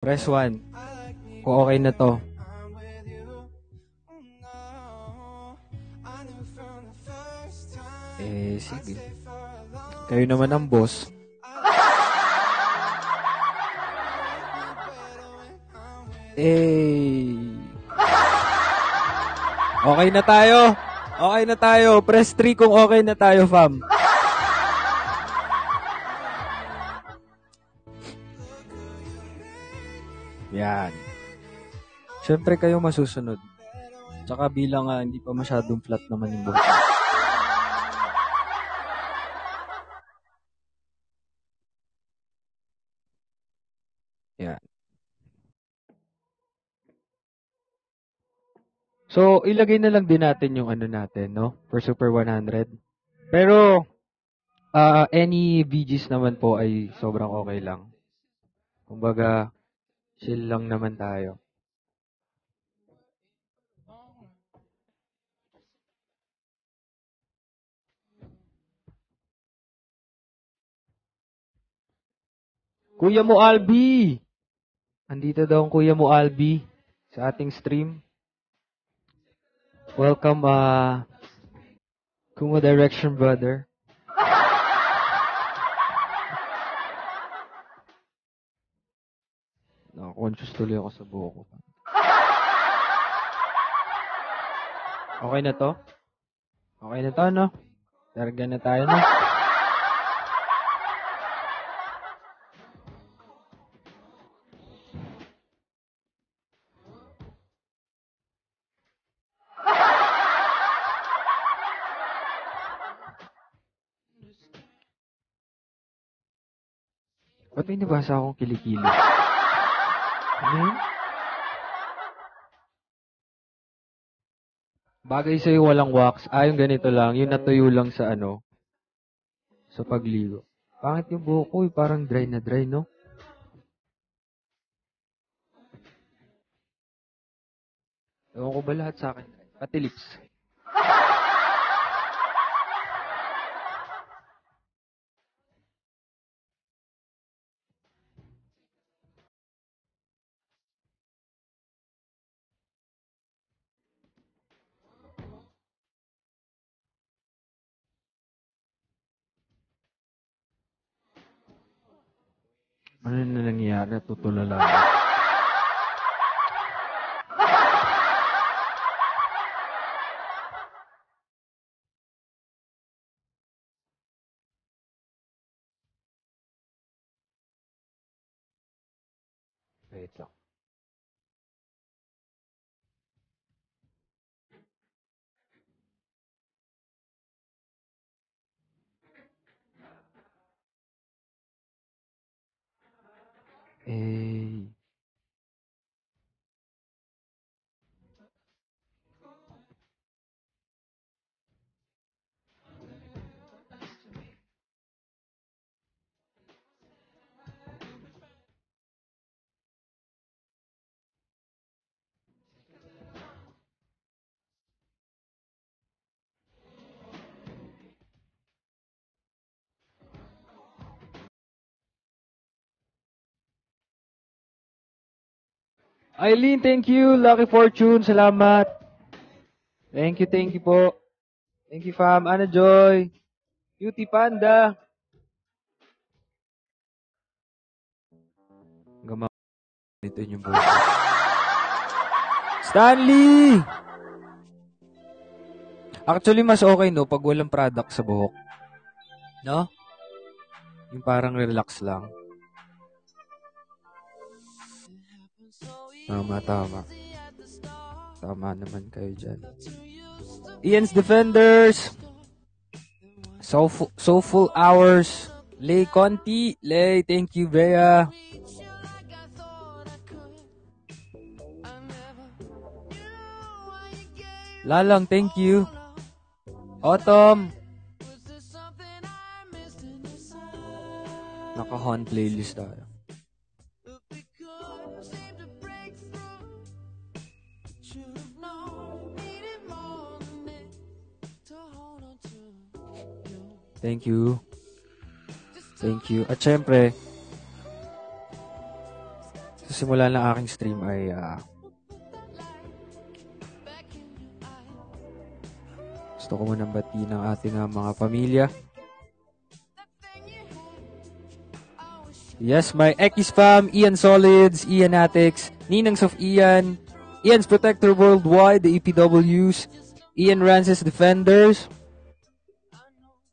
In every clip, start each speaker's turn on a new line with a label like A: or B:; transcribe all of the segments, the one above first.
A: Press 1. Kung okay na to. Eh, sige. Kayo naman ang boss. Eh. Okay na tayo. Okay na tayo. Press 3 kung okay na tayo, fam. Yan. Siyempre kayo masusunod. Tsaka bilang nga, hindi pa masyadong flat naman yung buhok. Yan. So, ilagay na lang din natin yung ano natin, no? For Super 100. Pero, uh, any VGs naman po ay sobrang okay lang. Kumbaga, chill lang naman tayo. Kuya mo Albi! Andito daw ang kuya mo Albi sa ating stream. Welcome, uh, Kumo Direction Brother. Na-conscious tuloy ako sa buhok ko. Okay na to? Okay na to, no? Targa na tayo, no? Ba't may nabasa akong kilikili? Yun? Bagay sa'yo walang wax. Ah, yung ganito lang. Yung natuyo lang sa ano. Sa pagligo. Pangit yung buhok ko eh. Parang dry na dry, no? Ewan ko ba lahat sa akin? Pati lips. Ano na nangyayari? Natutulala Eh, Eileen, thank you. Lucky Fortune, salamat. Thank you, thank you po. Thank you, fam. Ana Joy. Beauty Panda. Gama. Ito yung buhok. Stanley! Actually, mas okay, no? Pag walang product sa buhok. No? Yung parang relax lang. Tama, tama. Tama naman kayo dyan. Ian's Defenders. Soulful, Soulful Hours. Lay Conti. Lay, thank you, Bea. Lalang, thank you. Autumn. Naka-hon playlist tayo. Thank you. Thank you. At syempre, sa
B: simula ng aking stream ay uh, gusto ko munang bati ng ating uh, mga pamilya. Yes, my Ekis fam, Ian Solids, Ian Atix, Ninangs of Ian, Ian's Protector Worldwide, the EPWs, Ian Rances Defenders,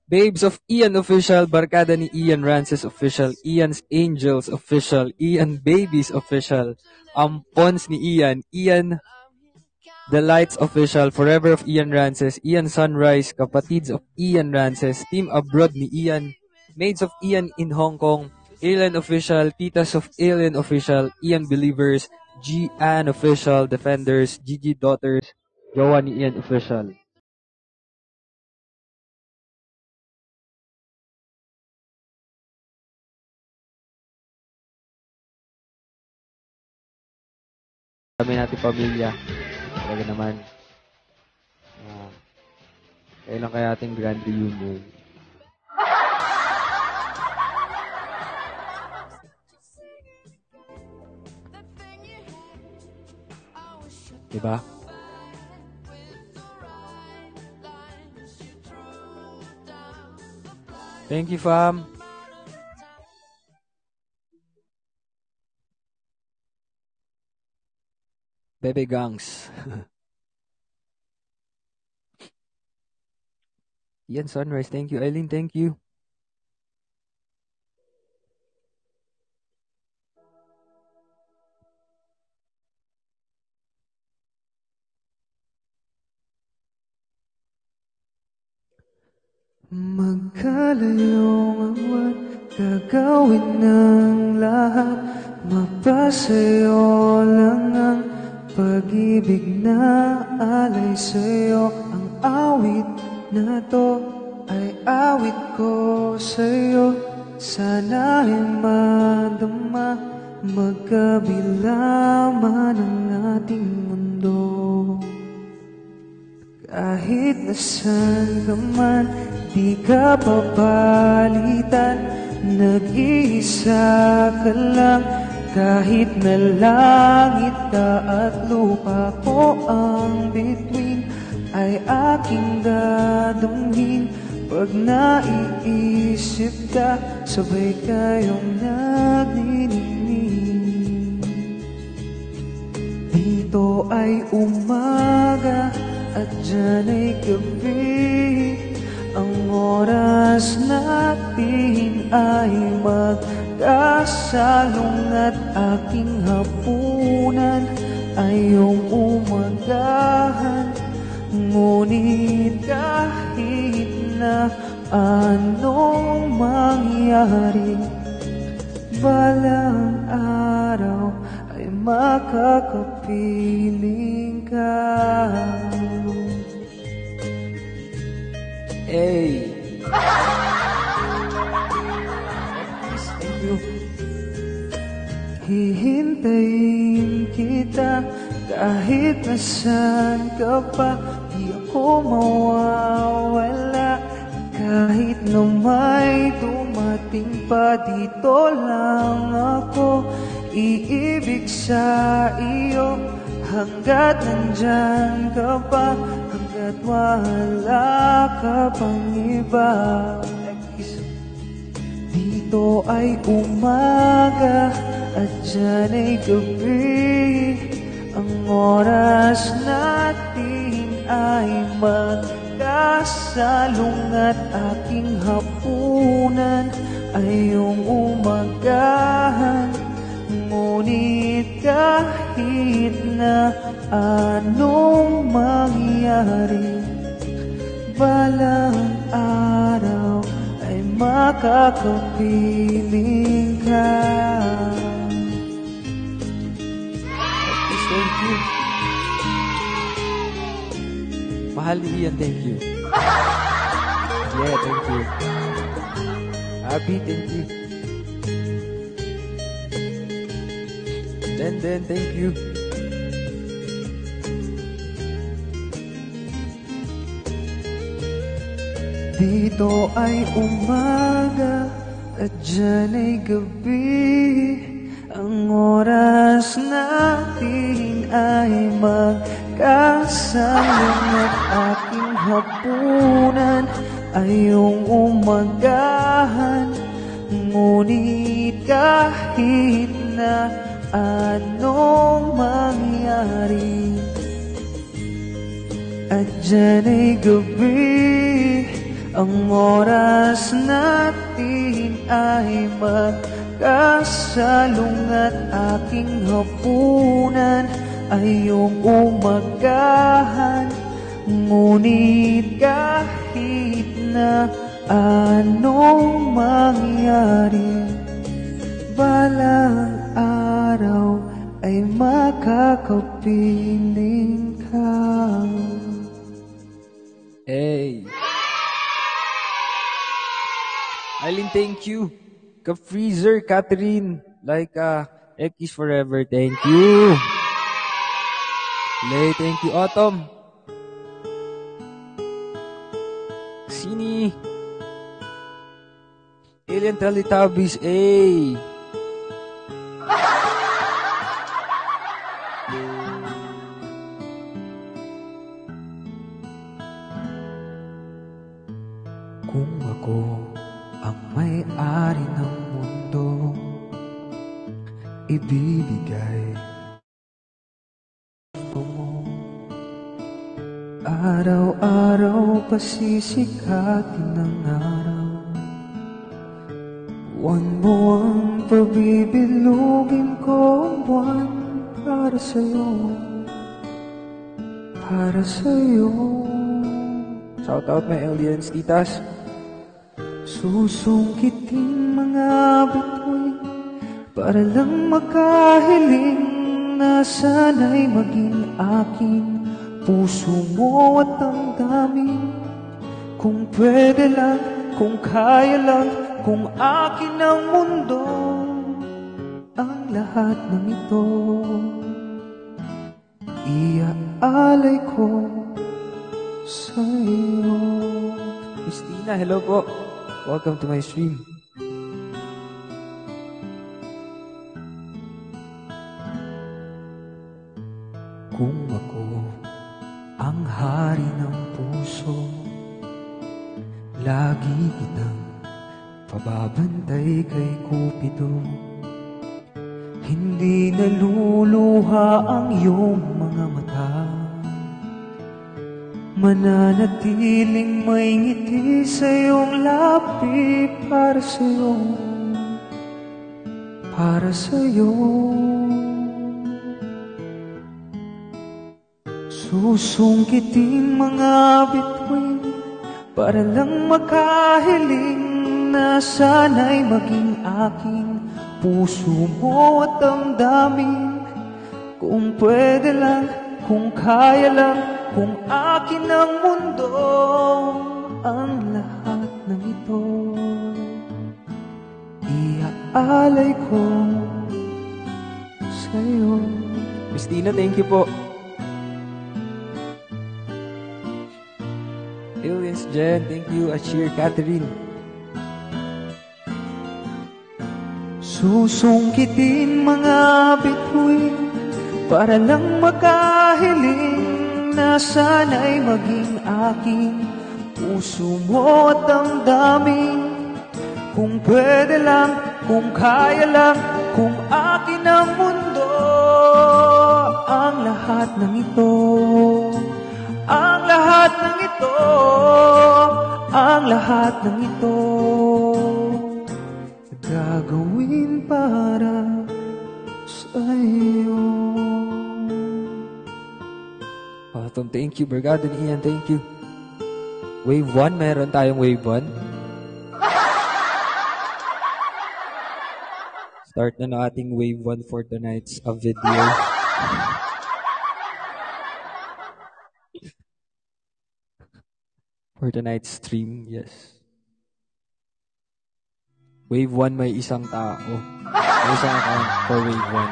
B: Babes of Ian Official, Barkada ni Ian Rances Official, Ian's Angels Official, Ian Babies Official, Ampons ni Ian, Ian The Lights Official, Forever of Ian Rances, Ian Sunrise, Kapatids of Ian Rances, Team Abroad ni Ian, Maids of Ian in Hong Kong, Alien Official, Titas of Alien Official, Ian Believers, G An Official, Defenders, GG Daughters, Jowa ni Ian Official. Kami natin pamilya. Talaga naman. Uh, kailan kaya ating grand reunion? Diba? Thank you, fam. Bebe Gangs. Ian Sunrise, thank you. Eileen, thank you.
A: Magkalayong Gagawin ng lahat Mapasayo lang ang pag-ibig na alay sa'yo. Ang awit na to ay awit ko sa'yo. Sana ay madama Magkabila man ang ating mundo. Kahit nasan ka man Di ka papalitan. Nag-iisa ka lang Kahit na langit ka at lupa ko ang bituin Ay aking dadamhin Pag naiisip ka Sabay kayong nagniningning. Dito ay umaga At dyan ay gabi. Ang oras natin ay magkasalong at aking hapunan ay iyong umagahan. Ngunit kahit na anong mangyari, balang araw ay makakapiling ka.
B: Hey!
A: Hihintayin kita kahit nasan ka pa. Di ako mawawala kahit na may dumating pa. Dito lang ako iibig sa iyo. Hanggat nandyan ka pa Hanggat wala ka pang iba Dito ay umaga At dyan ay gabi Ang oras natin ay magkasalong At aking hapunan ay iyong umagahan Ngunit kahit na anong mangyari Balang araw ay makakapiling ka
B: Ian, thank you. Yeah, thank you. Abby, thank you. Den Den, thank you.
A: Dito ay umaga at dyan ay gabi Ang oras natin ay magkasalong At aking hapunan ay iyong umagahan. Ngunit kahit na anong mangyari At dyan ay gabi Ang oras natin ay magkasalong At aking hapunan ay iyong umagahan Ngunit kahit na anong mangyari Balang araw ay makakapiling ka
C: Hey! Eileen, thank you. Ka-freezer, Catherine, Laika, Ekis Forever, thank you. Lay, thank you. Autumn. Sini. Alien Teletubbies, A.
A: Kung ako ang may-ari ng mundo Ibibigay Araw-araw pasisikatin ng araw. Buwan mo ang pabibilugin ko buwan para sa'yo. Para sa'yo.
C: Shout out my aliens, titas.
A: Susungkitin mga bituin Para lang makahiling na sana'y maging akin Puso mo at ang daming Kung pwede lang, kung kaya lang Kung akin ang mundo Ang lahat ng ito Iaalay ko sa'yo
C: Christina, hello po. Welcome to my stream.
A: Kung ako ang hari ng puso Lagi kitang pababantay kay Cupido. Hindi naluluha ang iyong mga mata. Mananatiling may ngiti sa iyong labi Para sa'yo Para sa'yo Susungkitin mga bituin Para lang makahiling na sana'y maging aking Puso mo at damdamin Kung pwede lang, kung kaya lang Kung akin ang mundo Ang lahat ng ito Iaalay ko sa'yo
C: Christina, thank you po. Jen, thank you. Ashir, Catherine.
A: Susungkitin mga bituin Para lang makahiling Na sana'y maging aking Puso mo at ang daming Kung pwede lang, kung kaya lang Kung akin ang mundo Ang lahat ng ito lahat ng ito Ang lahat ng ito gagawin para sa'yo.
C: Autumn, thank you. Bergado ni Ian, thank you. Wave 1, meron tayong wave 1. Start na ng ating wave 1 for tonight's uh, video. for tonight's stream, yes. Wave 1 may isang tao. May isang account for wave 1.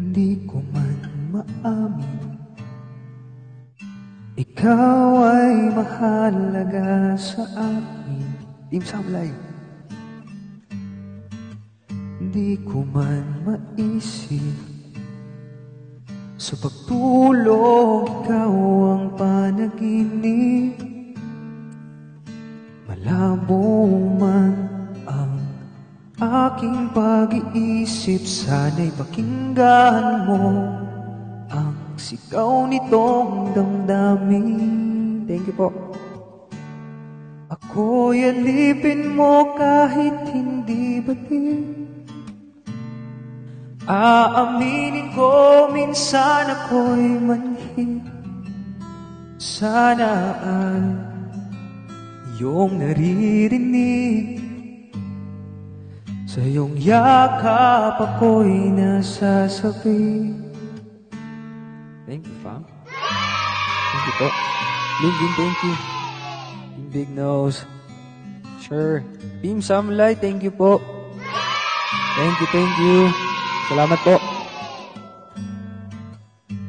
A: Hindi ko man maamin ikaw ay mahalaga sa akin. Team Samlay. Hindi ko man maisip Sa pagtulog, ikaw ang panaginip. Malabo man ang aking pag-iisip Sana'y pakinggan mo ang sigaw nitong damdamin. Thank you po. Ako'y alipin mo kahit hindi batid Aaminin ko minsan ako'y manhid Sana ay iyong naririnig Sa iyong yakap ako'y nasasabi Thank you, fam. Thank you po. Lincoln, thank you. Team Big Nose. Sure. Team Samlay, thank you po. Thank you, thank you. Salamat po.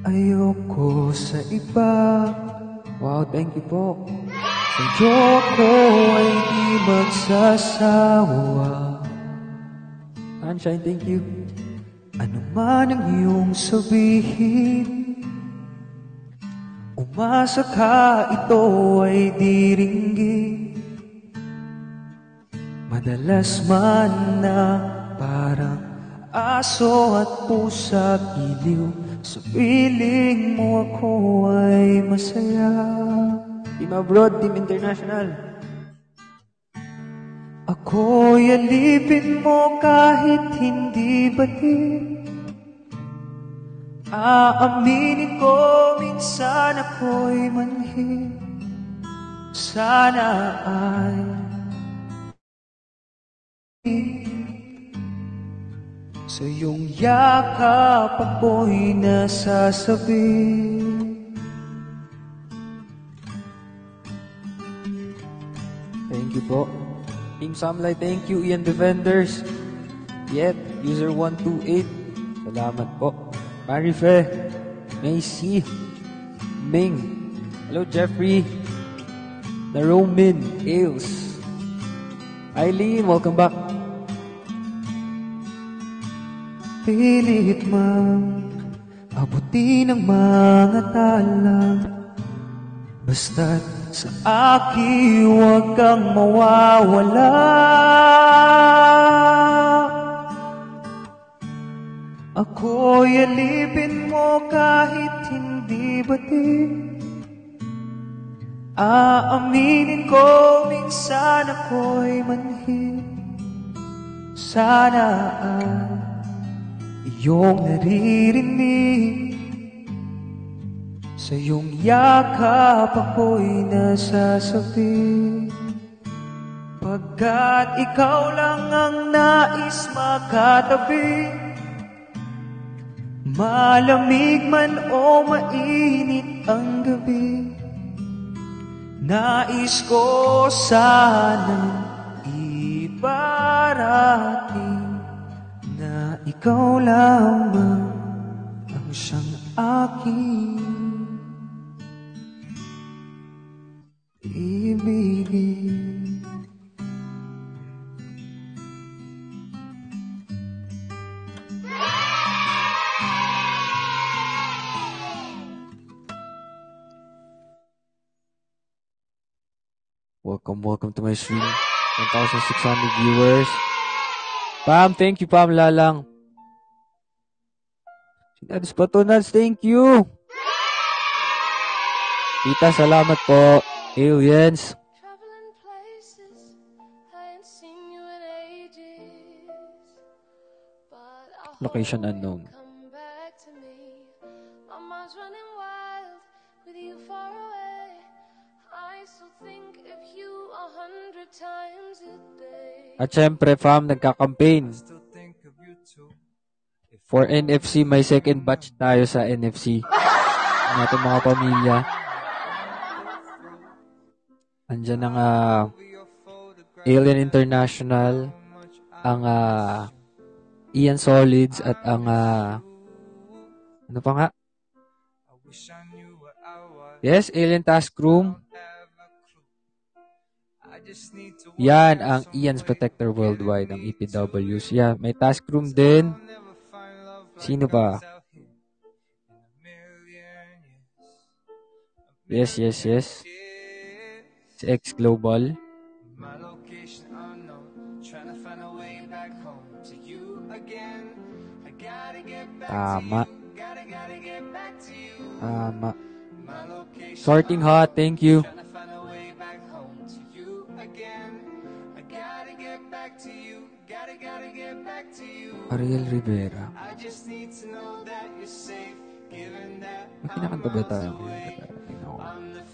A: Ayoko sa iba. Wow, thank you po. Sa Joko ay di magsasawa. Sunshine, thank you. Ano man ang iyong sabihin, umasa ka ito ay diringgin. Madalas man na parang aso at pusa giliw Sa piling mo ako ay masaya. Team Abroad, Team International. Ako'y alipin mo kahit hindi batid Aaminin ko minsan ako'y manhid Sana ay Sa iyong yakap ako'y nasasabi Thank you po. Team Samlay, thank you. Ian Defenders. Yep, user 128. Salamat po. Marife, Macy, Ming. Hello, Jeffrey. Naromin, Ailes. Eileen, welcome back. Pilit mang abutin ang mga tala. Basta't sa akin huwag kang mawawala. Ako'y alipin mo kahit hindi batid Aaminin ko minsan ako'y manhid Sana ay iyong naririnig. Sa iyong yakap ako'y nasasabi Pagkat ikaw lang ang nais makatabi Malamig man o mainit ang gabi Nais ko sana iparating. na ikaw lamang ang siyang aking ibigin. Welcome, welcome to my stream. 1,600 viewers. Pam, thank you, Pam Lalang. Sinads Patunads, thank you. Tita, salamat po. Aliens. Location unknown. At syempre, fam, nagka-campaign. For NFC, may second batch tayo sa NFC. Ang ating mga pamilya. Andyan ang ah, Alien International, ang ah, Ian Solids, at ang ah, ano pa nga?
D: Yes, Alien Task Room. Yan ang Ian's Protector Worldwide ng EPWs. Yeah, may task room din. Sino pa? Yes, yes, yes. Si X Global.
E: My location unknown, trying to find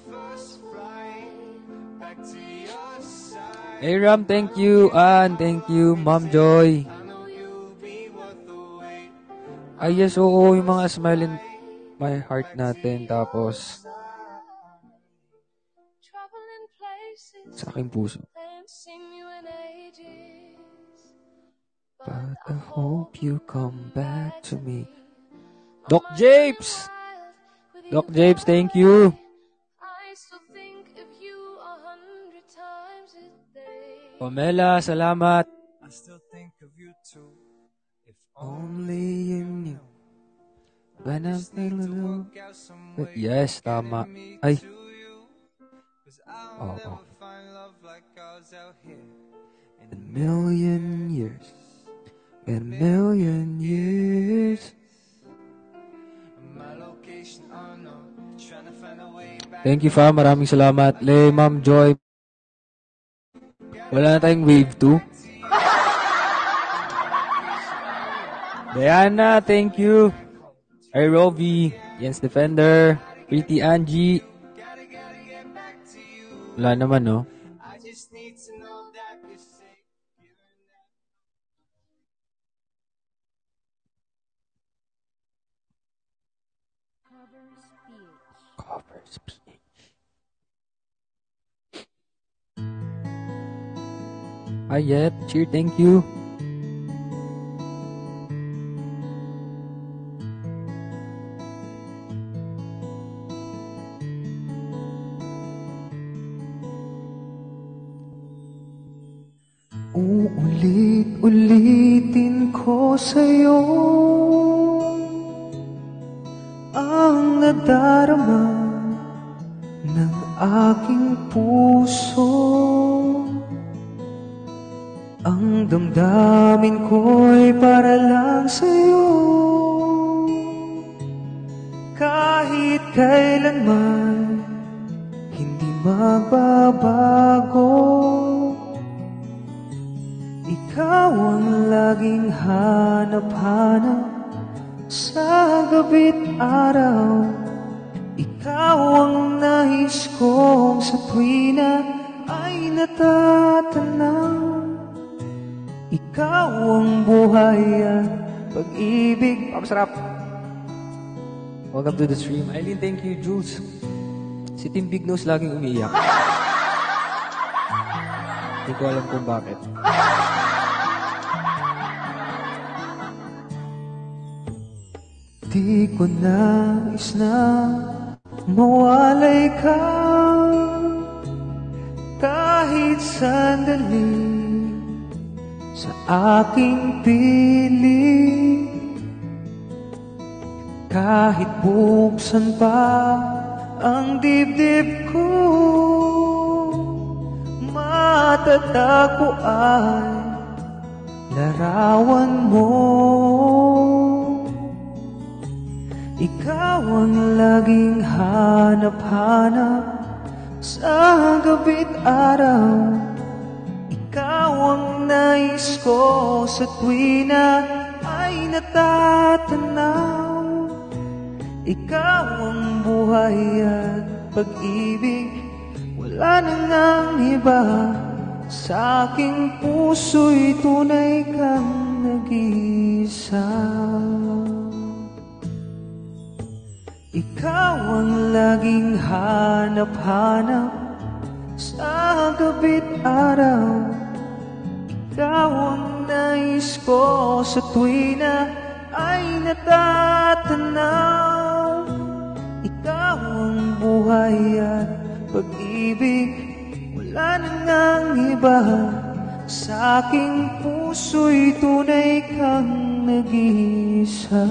E: first flight back to your side.
D: Hey Ram, thank you. Ann, thank you. Ma'am Joy. Ay yes, oo, yung mga smile in my heart natin. Tapos, sa aking puso. But I hope you come back to me. Doc Japes! Doc Japes, thank you.
F: I still think of you a hundred times a day.
D: Pamela, salamat.
E: I still think of you too. If
D: Only you knew. When I'm feeling low.
E: work out some
D: But
E: way
D: yes, tama. Ay,
E: to you. Cause I'll
D: Oo.
E: never find love like ours out here.
D: in a million years. In a million years. Thank you, fam. Maraming salamat. Le, Ma'am Joy. Wala na tayong wave 2. Diana, thank you. Ay, Rovi. Jens Defender. Pretty Angie. Wala naman, no? Ay, yep. Cheer, thank you.
A: Damdamin ko'y
D: to the stream. Eileen, thank you. Jules. Si Tim Big Nose laging umiiyak. Hindi ko alam kung bakit.
A: Di ko nais na mawalay ka Kahit sandali sa aking piling Kahit buksan pa ang dibdib ko Matatagpo ay larawan mo ikaw ang laging hanap-hanap sa gabi't araw. Ikaw ang nais ko sa tuwina ay natatanaw. Ikaw ang buhay at pag-ibig, wala na nang iba. Sa aking puso'y tunay kang nag-iisa. Ikaw ang laging hanap-hanap sa gabi't araw. Ikaw ang nais ko sa tuwina ay natatanaw. Buhay at pag-ibig Wala na nang iba Sa aking puso'y tunay kang nag-iisa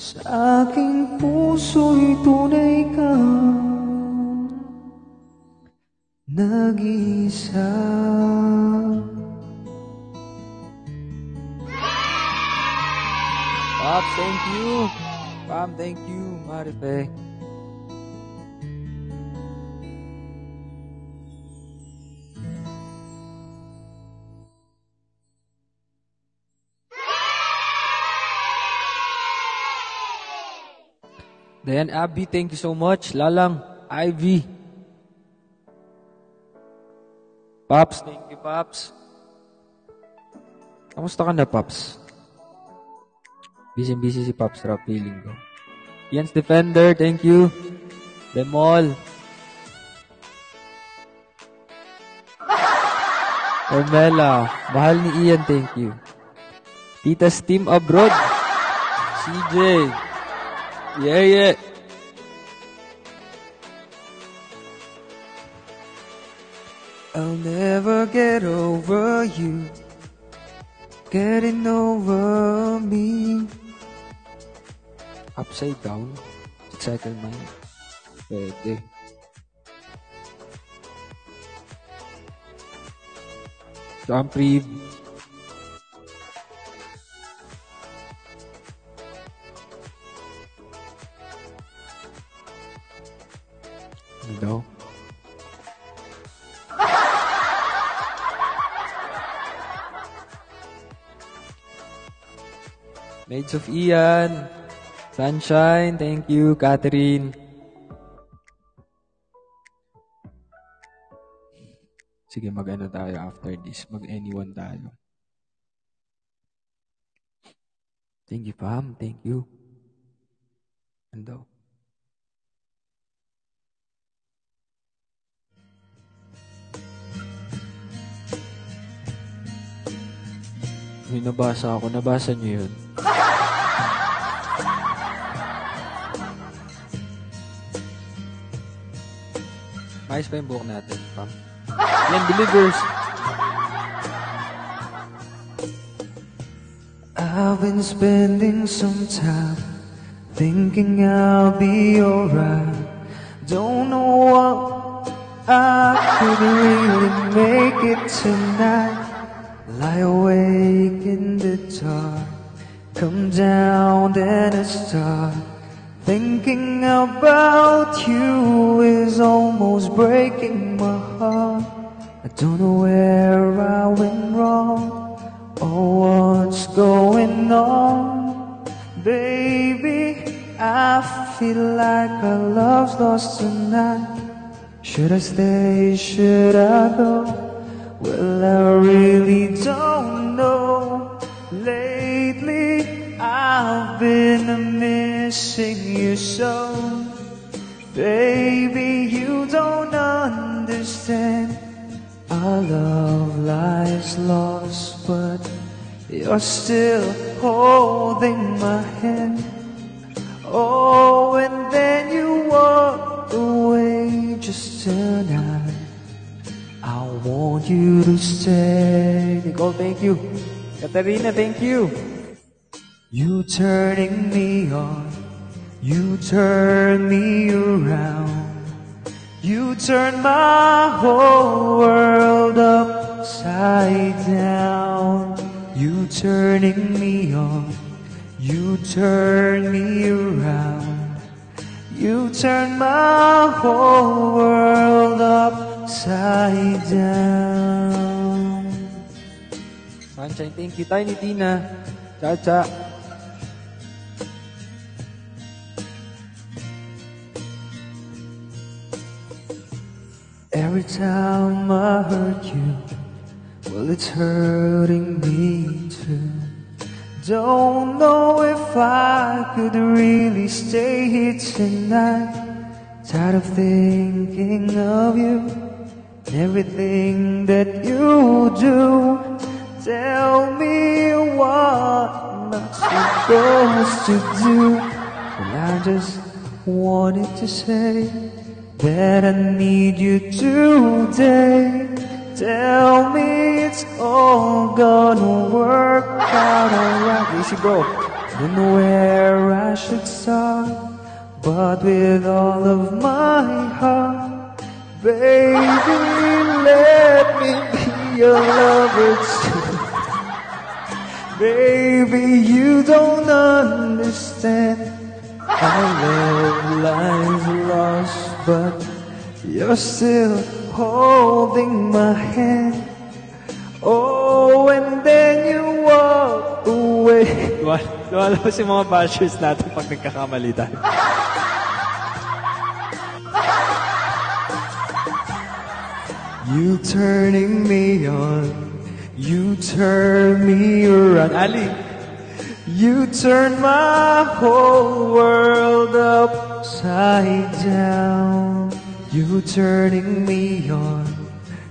A: Sa aking puso'y tunay kang nag-iisa
D: Pops, thank you. Pam, thank you. Marife. Then Abby, thank you so much. Lalang, Ivy. Pops, thank you, Pops. Kamusta ka na, Pops? Busy-busy si Pops Rap, feeling ko. Ian's Defender, thank you. Bemol. Carmela, mahal ni Ian, thank you. Tita's Team Abroad. CJ. Yeah, yeah.
A: I'll never get over you Getting over me
D: Upside down. Mind. Pwede. Jump read. Ano daw? Maids of Ian. Sunshine, thank you, Catherine. Sige, mag-ano tayo after this. Mag-anyone tayo. Thank you, Pam. Thank you. Ano? May nabasa ako. Nabasa niyo yun. Ayos pa yung buhok natin, Pam. Yan, believers.
A: I've been spending some time thinking I'll be alright. Don't know what I could really make it tonight. Lie awake in the dark, come down and start. Thinking about you is almost breaking my heart. I don't know where I went wrong or what's going on. Baby, I feel like our love's lost tonight. Should I stay? Should I go? Well, I really don't know. I've been missing you so. Baby, you don't understand. Our love lies lost, but you're still holding my hand. Oh, and then you walk away just tonight. I want you to stay.
D: Nicole, thank you. Katarina, thank you.
A: You turning me on, you turn me around. You turn my whole world upside down. You turning me on, you turn me around. You turn my whole world upside down.
D: Sunshine, thank you. Tiny Tina. Cha.
A: Every time I hurt you, well, it's hurting me too. Don't know if I could really stay here tonight. Tired of thinking of you, and everything that you do. Tell me what am I supposed to do? Well, I just wanted to say that I need you today. Tell me it's all gonna work out alright.
D: Easy bro.
A: Don't know where I should start, but with all of my heart, baby, let me be your lover too. Baby, you don't understand. Our love lies lost, but you're still holding my hand. Oh, and then you walk away.
D: Lumalabas yung mga bashers natin pag nagkakamali tayo.
A: You turning me on, you turn me around.
D: Ali,
A: You turn my whole world upside down. You turning me on,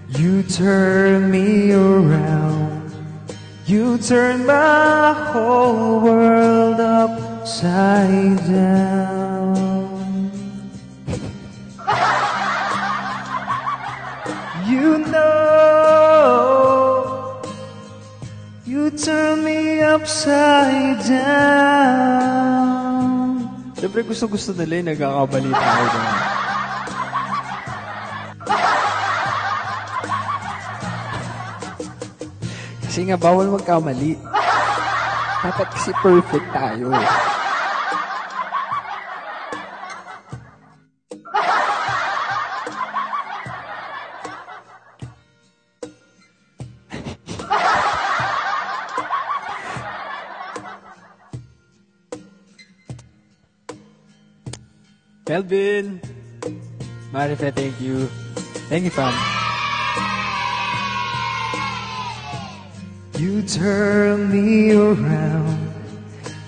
A: you turn me around. You turn my whole world upside down. You know turn me upside down.
D: Siyempre gusto-gusto nila yung nagkakabali tayo. doon. Kasi nga, bawal magkamali. Dapat kasi perfect tayo. Kelvin! Marife, thank you. Thank you, fam.
A: You turn me around.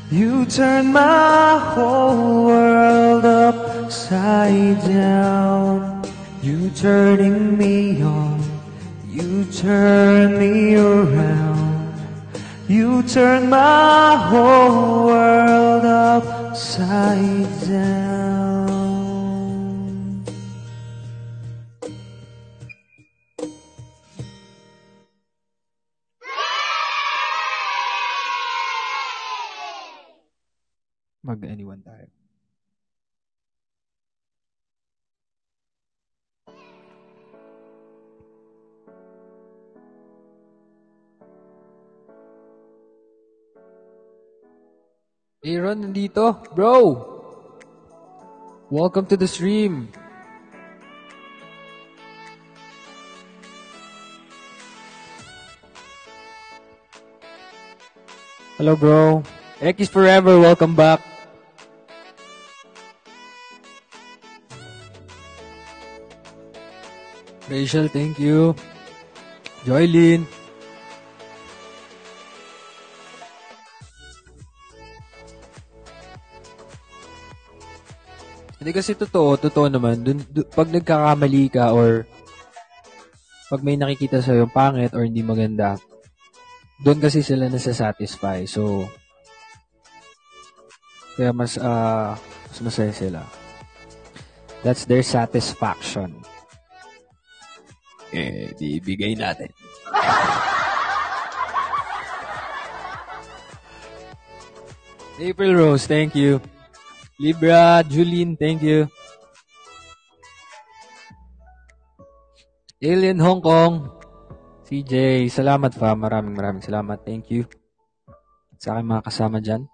A: You turn my whole world upside down. You turning me on. You turn me around. You turn my whole world upside down.
D: Mag-anyone tayo. Aaron, nandito. Bro! Welcome to the stream. Hello, bro. X Forever, welcome back. Rachel, thank you. Joylyn. Hindi kasi totoo, totoo naman. Dun, dun- pag nagkakamali ka or pag may nakikita sa yung pangit or hindi maganda, doon kasi sila nasa-satisfy. So, kaya mas, ah, mas masaya sila. That's their satisfaction. Eh, di ibigay natin. April Rose, thank you. Libra, Julene, thank you. Alien Hong Kong, CJ, salamat fa. Maraming maraming salamat. Thank you. Sa aking mga kasama dyan.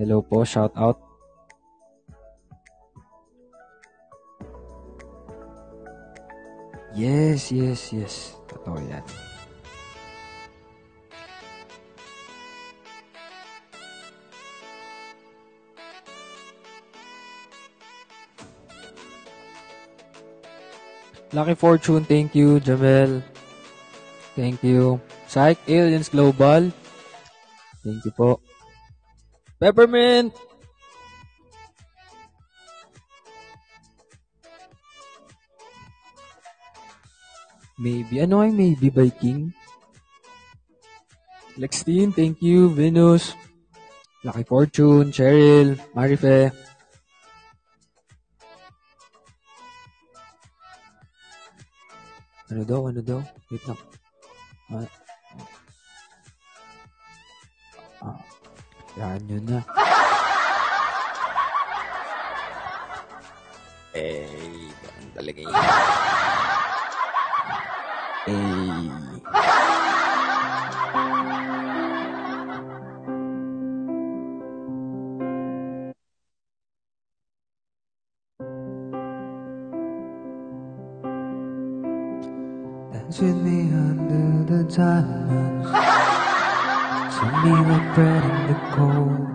D: Hello po, shout out. Yes, yes, yes. Totoo yan. Lucky Fortune, thank you. Jamel, thank you. Psych Aliens Global, thank you po. Peppermint, Maybe. Ano ay maybe by King? Lextine, thank you. Venus, Lucky Fortune, Cheryl, Marife. Ano daw? Ano daw? Wait lang. Ah. ah. Yan yun na. eh, ganun talaga yun.
A: Dance with me under the diamonds. Send me like bread in the cold.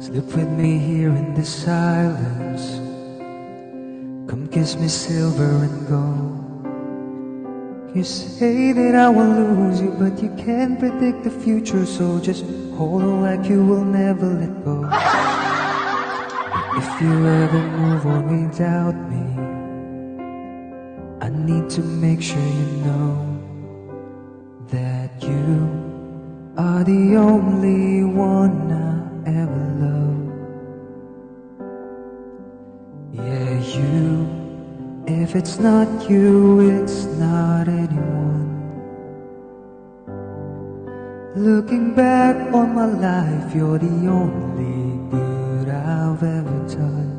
A: Sleep with me here in the silence. Come kiss me silver and gold. You say that I will lose you, but you can't predict the future, so just hold on like you will never let go. If you ever move on without me, I need to make sure you know that you are the only one I ever loved. Yeah, you. If it's not you, it's On my life, you're the only good I've ever done.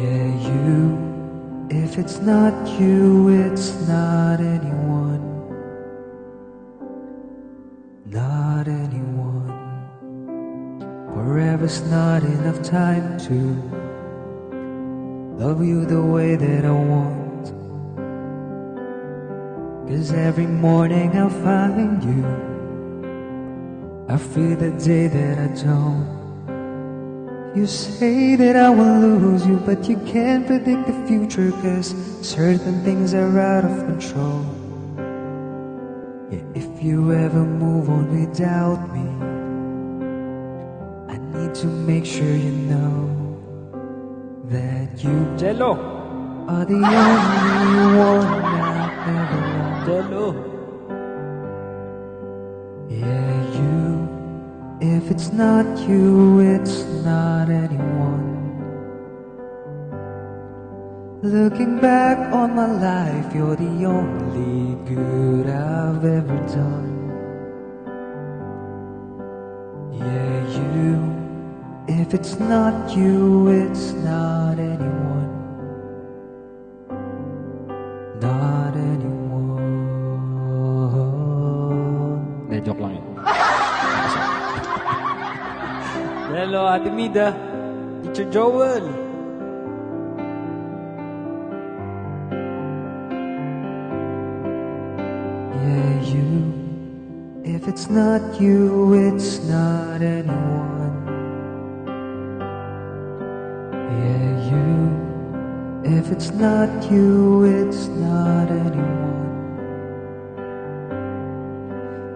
A: Yeah, you. If it's not you, it's not anyone. Not anyone. Forever's not enough time to love you the way that I want. Cause every morning I'll find you. I feel the day that I don't. You say that I will lose you, but you can't predict the future, cause certain things are out of control. Yeah, if you ever move on without me, I need to make sure you know that you
D: Jello!
A: are the only one I ever Yeah, you. If it's not you, it's not anyone. Looking back on my life, you're the only good I've ever done. Yeah, you. If it's not you, it's not anyone. Not
D: Ate Mida. Teacher Joel.
A: Yeah, you. If it's not you, it's not anyone. Yeah, you. If it's not you, it's not anyone.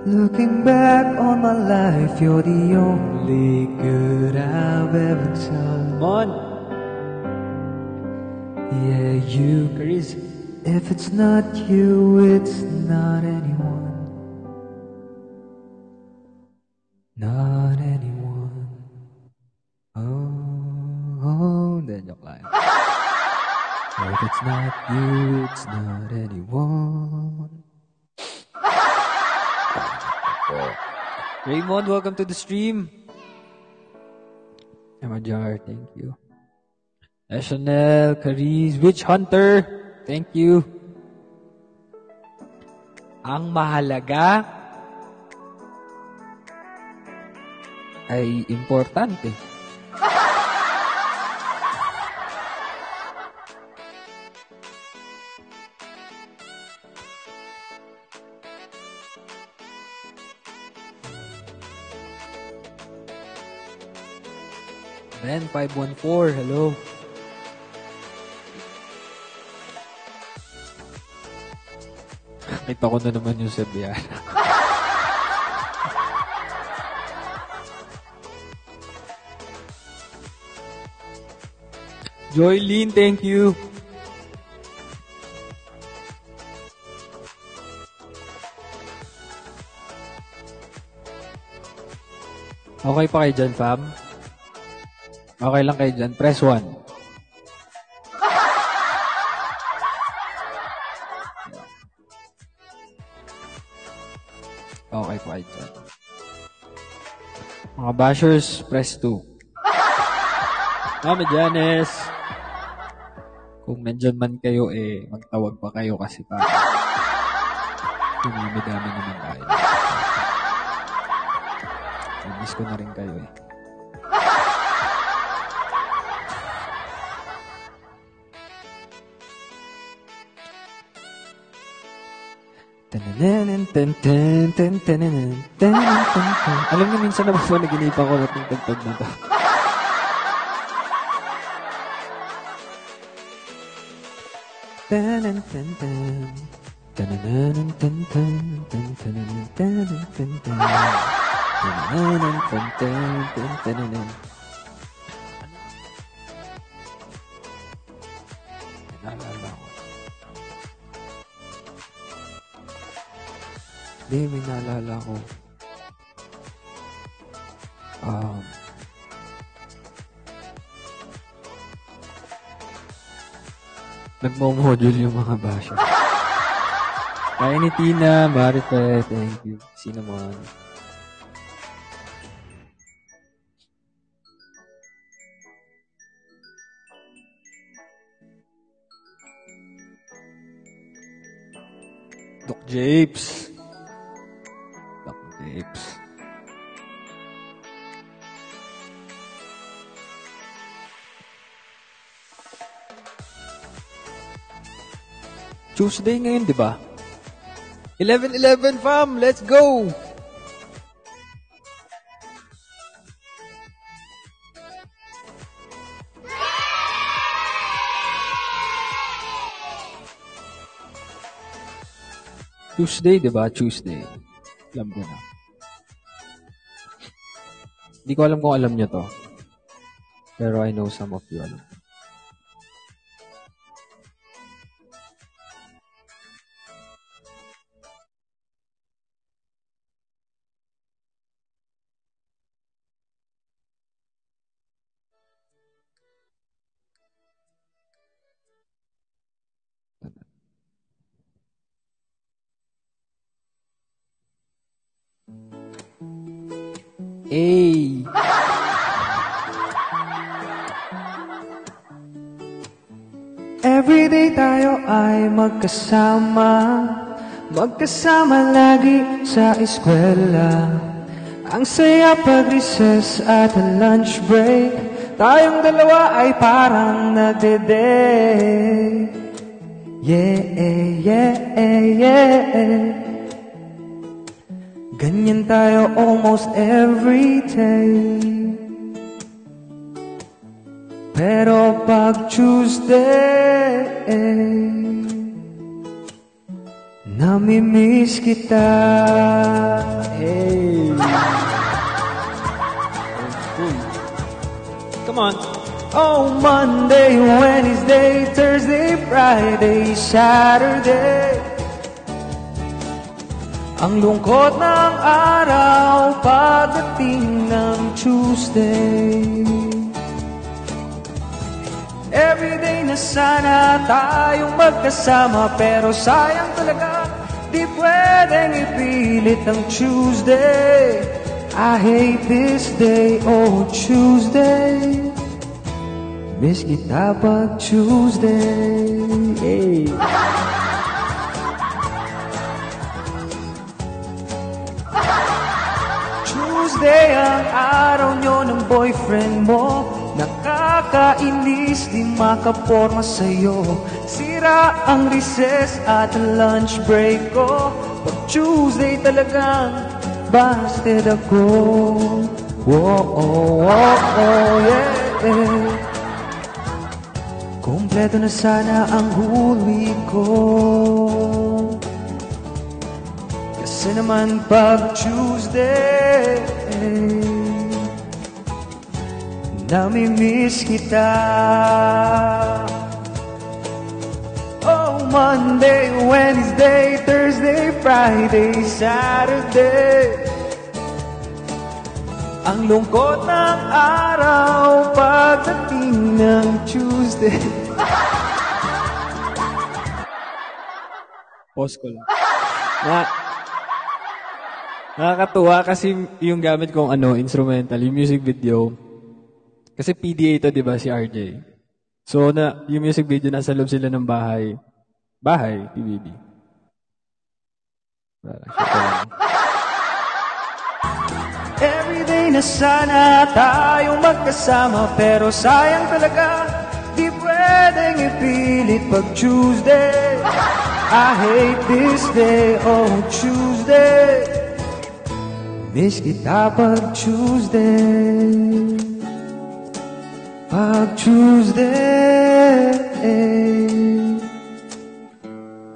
A: Looking back on my life, you're the only good I've ever done.
D: Come on.
A: Yeah, you.
D: Chris.
A: If it's not you, it's not anyone. Not anyone.
D: Oh, oh, hindi, joke lang.
A: If it's not you, it's not anyone.
D: Raymond, welcome to the stream. Emma Jar, thank you. Chanel, Cariz, Witch Hunter, thank you. Ang mahalaga ay importante. Ben 514, hello. Kita ko na naman yung sa Biara. Joylene, thank you. Okay pa kayo dyan, fam? Okay lang kayo dyan. Press 1. Okay, quiet dyan. Mga bashers, press 2. Mami Janice, kung nandyan man kayo, eh, magtawag pa kayo kasi pa. Dumami-dami naman tayo. Miss ko na rin kayo eh. Alam niyo, minsan na po naginipan ko ng tagtag na to. Hindi, may naalala ko. Um, nagmo-module yung mga basher. Kaya ni Tina, Marite, thank you. Cinnamon. Doc Japes. Tuesday ngayon, di ba? 11-11, fam! Let's go! Tuesday, di ba? Tuesday. Alam ko na. Hindi ko alam kung alam nyo to. Pero I know some of you alam.
A: Magkasama Magkasama lagi sa eskwela. Ang saya pag recess at lunch break Tayong dalawa ay parang nagde-date. Yeah, yeah, yeah. Ganyan tayo almost every day. Pero pag Tuesday Namimiss kita. Hey.
D: Come on!
A: Oh, Monday, Wednesday, Thursday, Friday, Saturday. Ang lungkot ng araw pagdating ng Tuesday. Everyday na sana tayong magkasama Pero sayang talaga di pwedeng ipilit ang Tuesday. I hate this day, oh Tuesday. Miss kita pag Tuesday. Hey. Tuesday ang araw nyo ng boyfriend mo Nakakainis di makaporma sa'yo. Sira ang recess at lunch break ko. Pag Tuesday talagang busted ako. Whoa, oh, oh, oh, yeah. Kompleto na sana ang week ko. Kasi naman pag Tuesday Namimiss kita Oh, Monday, Wednesday, Thursday, Friday, Saturday Ang lungkot ng araw pagdating ng Tuesday
D: Pause ko lang. Na, Nakakatuwa kasi yung gamit kong ano, instrumental, yung music video. Kasi PDA to, di ba, si RJ. So, na, yung music video, nasa loob sila ng bahay. Bahay, PBB.
A: Everyday na sana tayong magkasama Pero sayang talaga Di pwedeng ipilit pag Tuesday I hate this day, oh Tuesday Miss kita pag Tuesday Pag Tuesday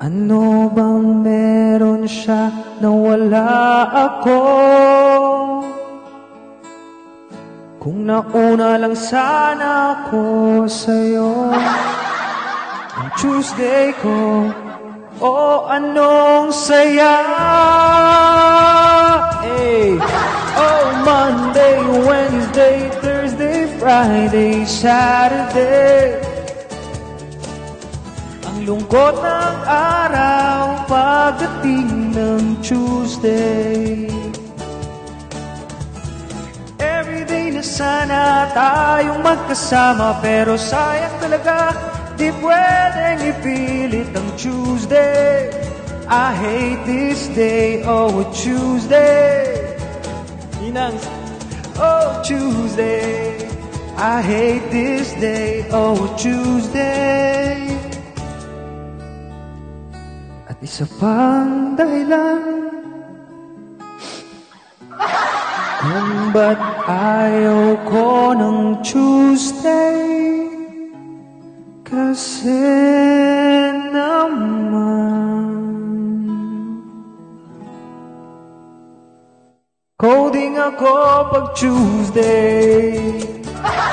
A: Ano bang meron siya na wala ako? Kung nauna lang sana ako sa'yo Ang Tuesday ko Oh, anong saya hey. Oh, Monday, Wednesday, Friday, Saturday. Ang lungkot ng araw pagdating ng Tuesday. Everyday na sana tayong magkasama Pero sayang talaga Di pwedeng ipilit ang Tuesday. I hate this day, oh Tuesday. Inang, oh Tuesday I hate this day, oh Tuesday. At isa pang dahilan kung ba't ayaw ko ng Tuesday. Kasi naman Coding ako pag Tuesday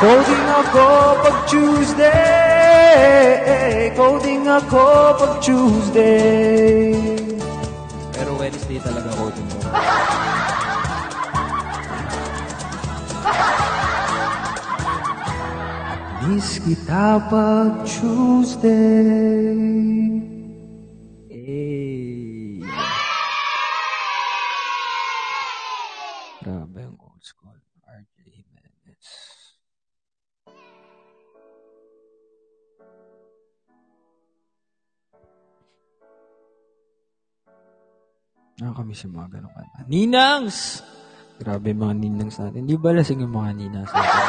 A: Coding ako pag Tuesday Coding ako pag Tuesday
D: Pero Wednesday talaga ako din mo.
A: Miss kita pag Tuesday
D: Hey. Nakakamiss yung mga ganong kanta. Ninangs! Grabe mga ninangs natin. Di ba lasing yung mga ninangs natin?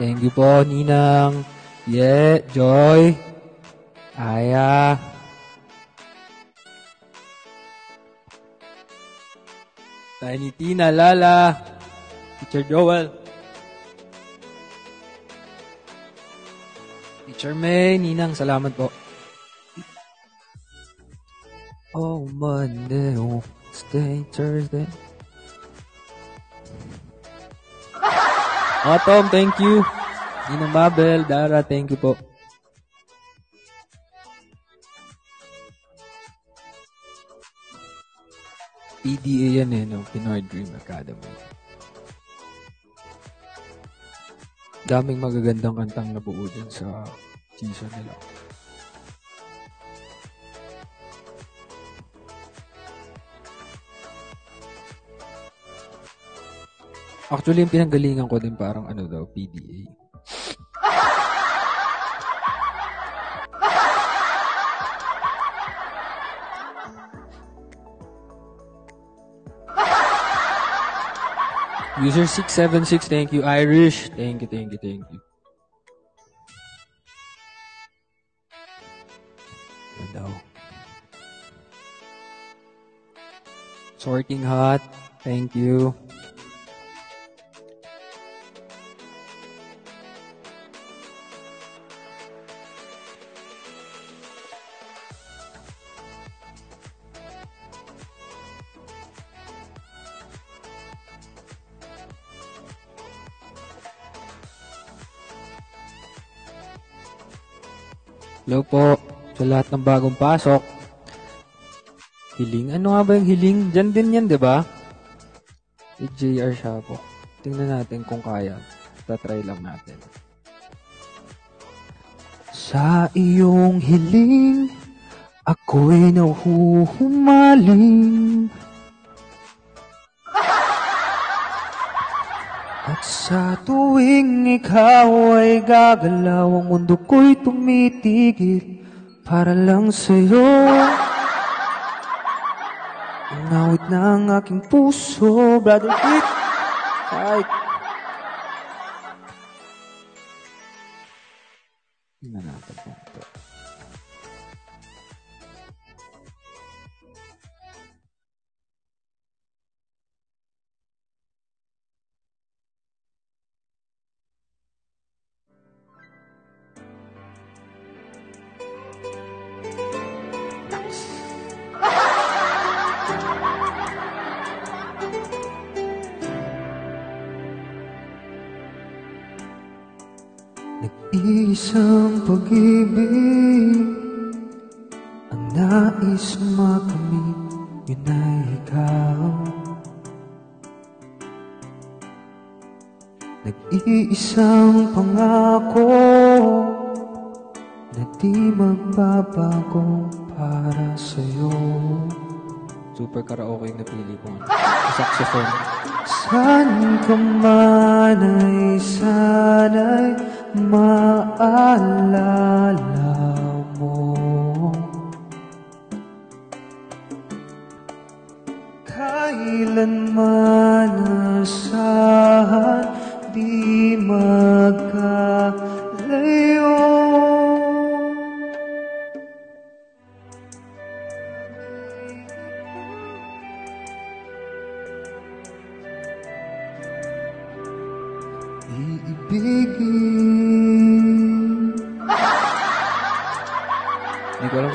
D: Thank you po, Ninang. Yeah, Joy. Aya. Tiny Tina, Lala. Teacher Joel. Teacher May, Ninang, salamat po. Oh, Monday, stay Thursday. Oh, Tom, thank you. Ninang Mabel, Dara, thank you po. PDA yan eh, no? Pinoy Dream Academy. Daming magagandang kantang nabuo dyan sa season nila. Actually, yung pinanggalingan ko din parang ano daw, PDA. User 676, thank you. Irish, thank you, thank you, thank you. Yan daw. Sorting Hot, thank you. Hello po sa lahat ng bagong pasok. Hiling. Ano nga ba yung hiling? Diyan din yan, di ba? Si JR Shapo. Tingnan natin kung kaya. Tatry lang natin.
A: Sa iyong hiling
G: Ako'y nahuhumaling sa tuwing ikaw ay gagalaw Ang mundo ko'y tumitigil Para lang sa'yo. Ang awit ng aking puso Brother Kit Kahit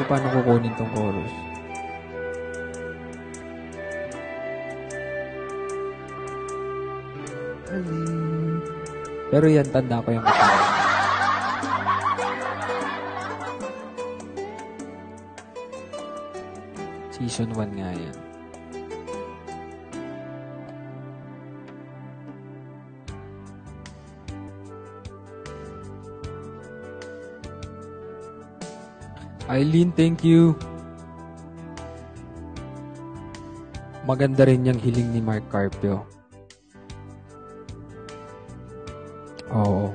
A: paano kukunin tong chorus. Pero yan, tanda ko yung kanta. Season 1 nga yan. Eileen, thank you. Maganda rin yung hiling ni Mark Carpio. Oo.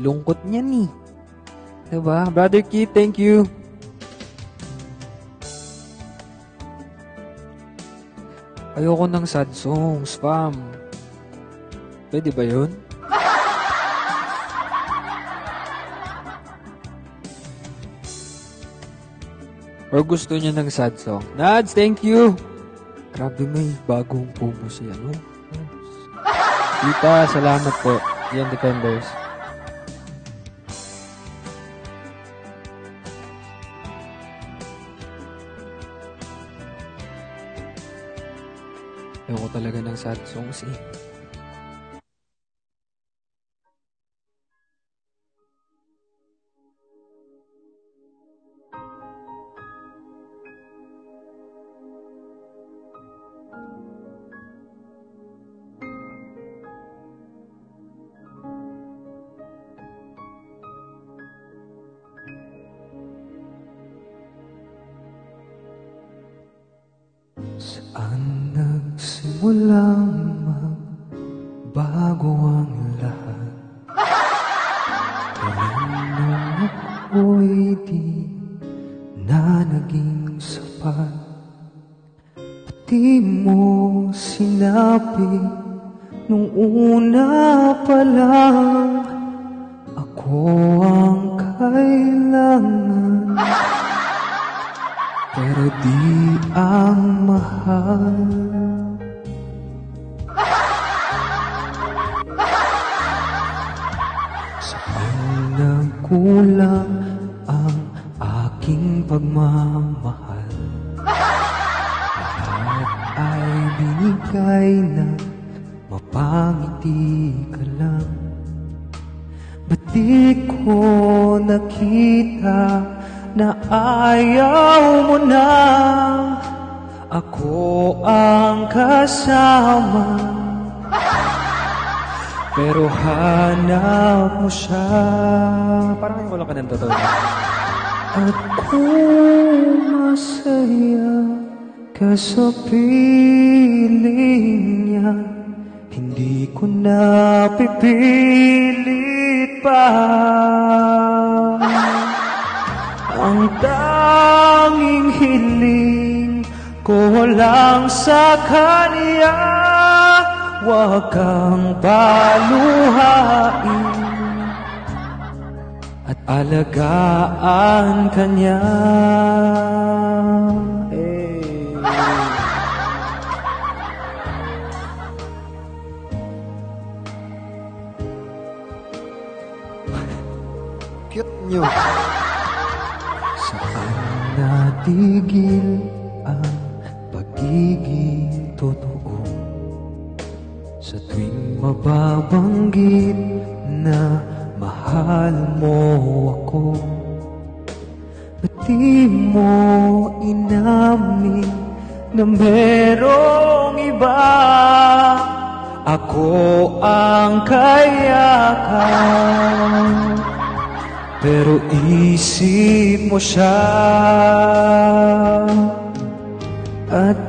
A: Lungkot niya ni. Diba? Brother Keith, thank you. Ayoko ng sad songs, fam. Pwede ba yun? Or gusto niya ng sad song? Nads, thank you! Grabe may bagong pumo si ano. Tita, salamat po. Yan, Defenders. Ayoko talaga ng sad songs eh.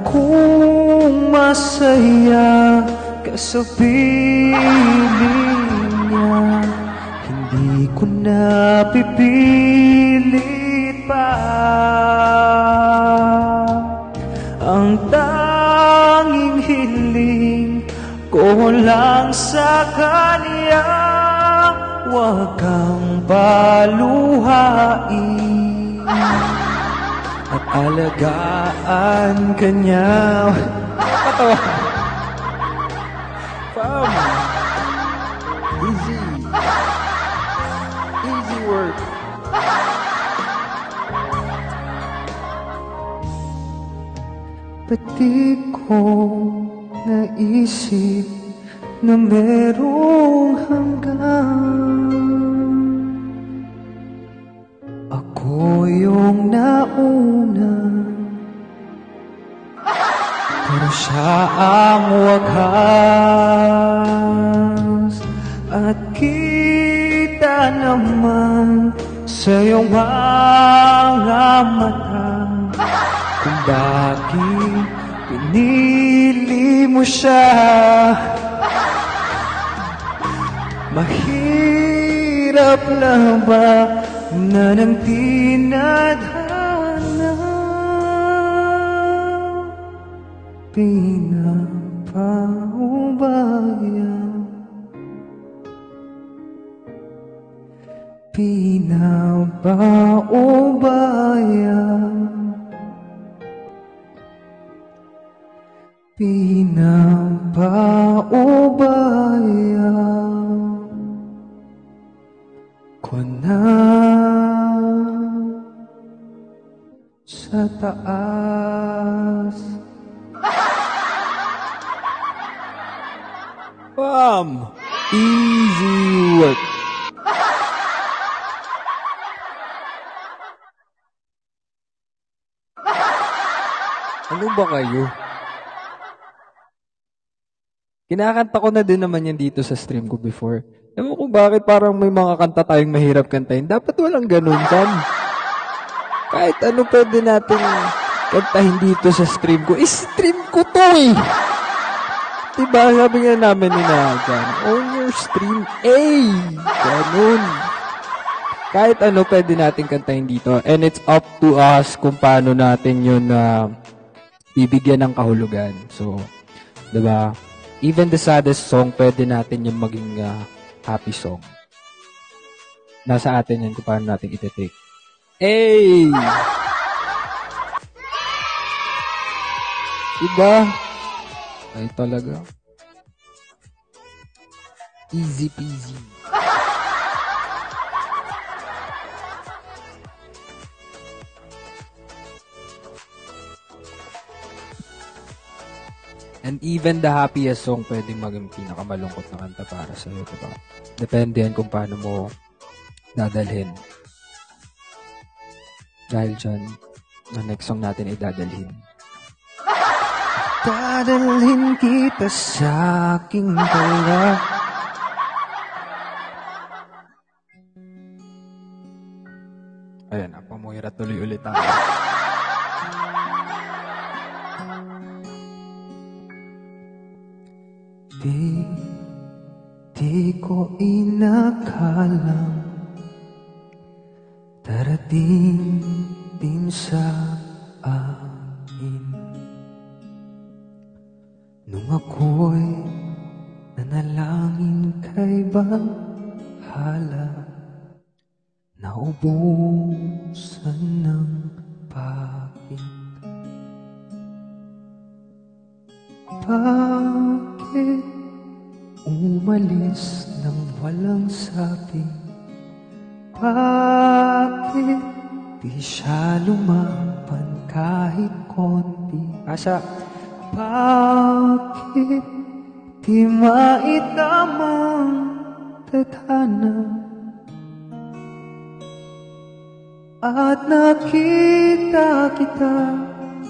A: Kung masaya ka sa piling niya Hindi ko na pipilit pa. Ang tanging hiling ko lang sa kanya Huwag kang paluhain Alagaan kanya Patawa
H: Fam! Easy. Easy work.
A: Pati ko naisip na merong hanggang Ako yung nauna. Pero siya ang wakas At kita naman sa iyong mga mata Kung bakit pinili mo siya? Mahirap na ba na nang tinadhana Pinapaubaya Pinapaubaya Pinapaubaya ko na sa taas.
D: Bam!
A: Easy work.
D: Ano ba kayo? Kinakanta ko na din naman yan dito sa stream ko before. Ewan ko bakit parang may mga kanta tayong mahirap kantahin. Dapat walang ganun kan. Kahit ano pwede natin kantahin dito sa stream ko. I-stream ko to eh. Diba? Sabi nga namin ni Nagan, on your stream, eh! Ganun. Kahit ano pwede natin kantahin dito. And it's up to us kung paano natin yun na bibigyan ng kahulugan. So, 'di ba? Even the saddest song, pwede natin yung maging ah, happy song. Nasa atin yan kung paano natin iti-take. Hey! Diba? Ay talaga. Easy peasy. And even the happiest song pwedeng maging pinakamalungkot na kanta para sa iyo, diba? Depende yan kung paano mo dadalhin. Dahil dyan, na next song natin ay dadalhin.
A: Dadalhin kita sa aking dala.
D: Ayan, napamuhirat tuloy ulit ako.
A: Di, di ko inakalang Darating din sa akin Nung ako'y nanalangin kay Bahala Naubusan ng pagit Bakit umalis nang walang sabi? Bakit di siya lumaban kahit konti? Asa? Bakit di maitamang tadhana? At nakita kita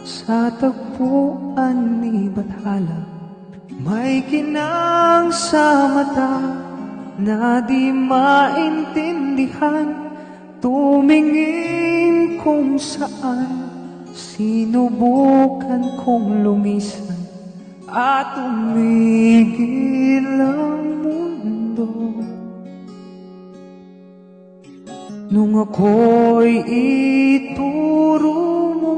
A: sa tagpuan ni Bathala May kinang sa mata na di maintindihan Tumingin kung saan Sinubukan kong lumisan At tumigil ang mundo. Nung ako'y ituro mo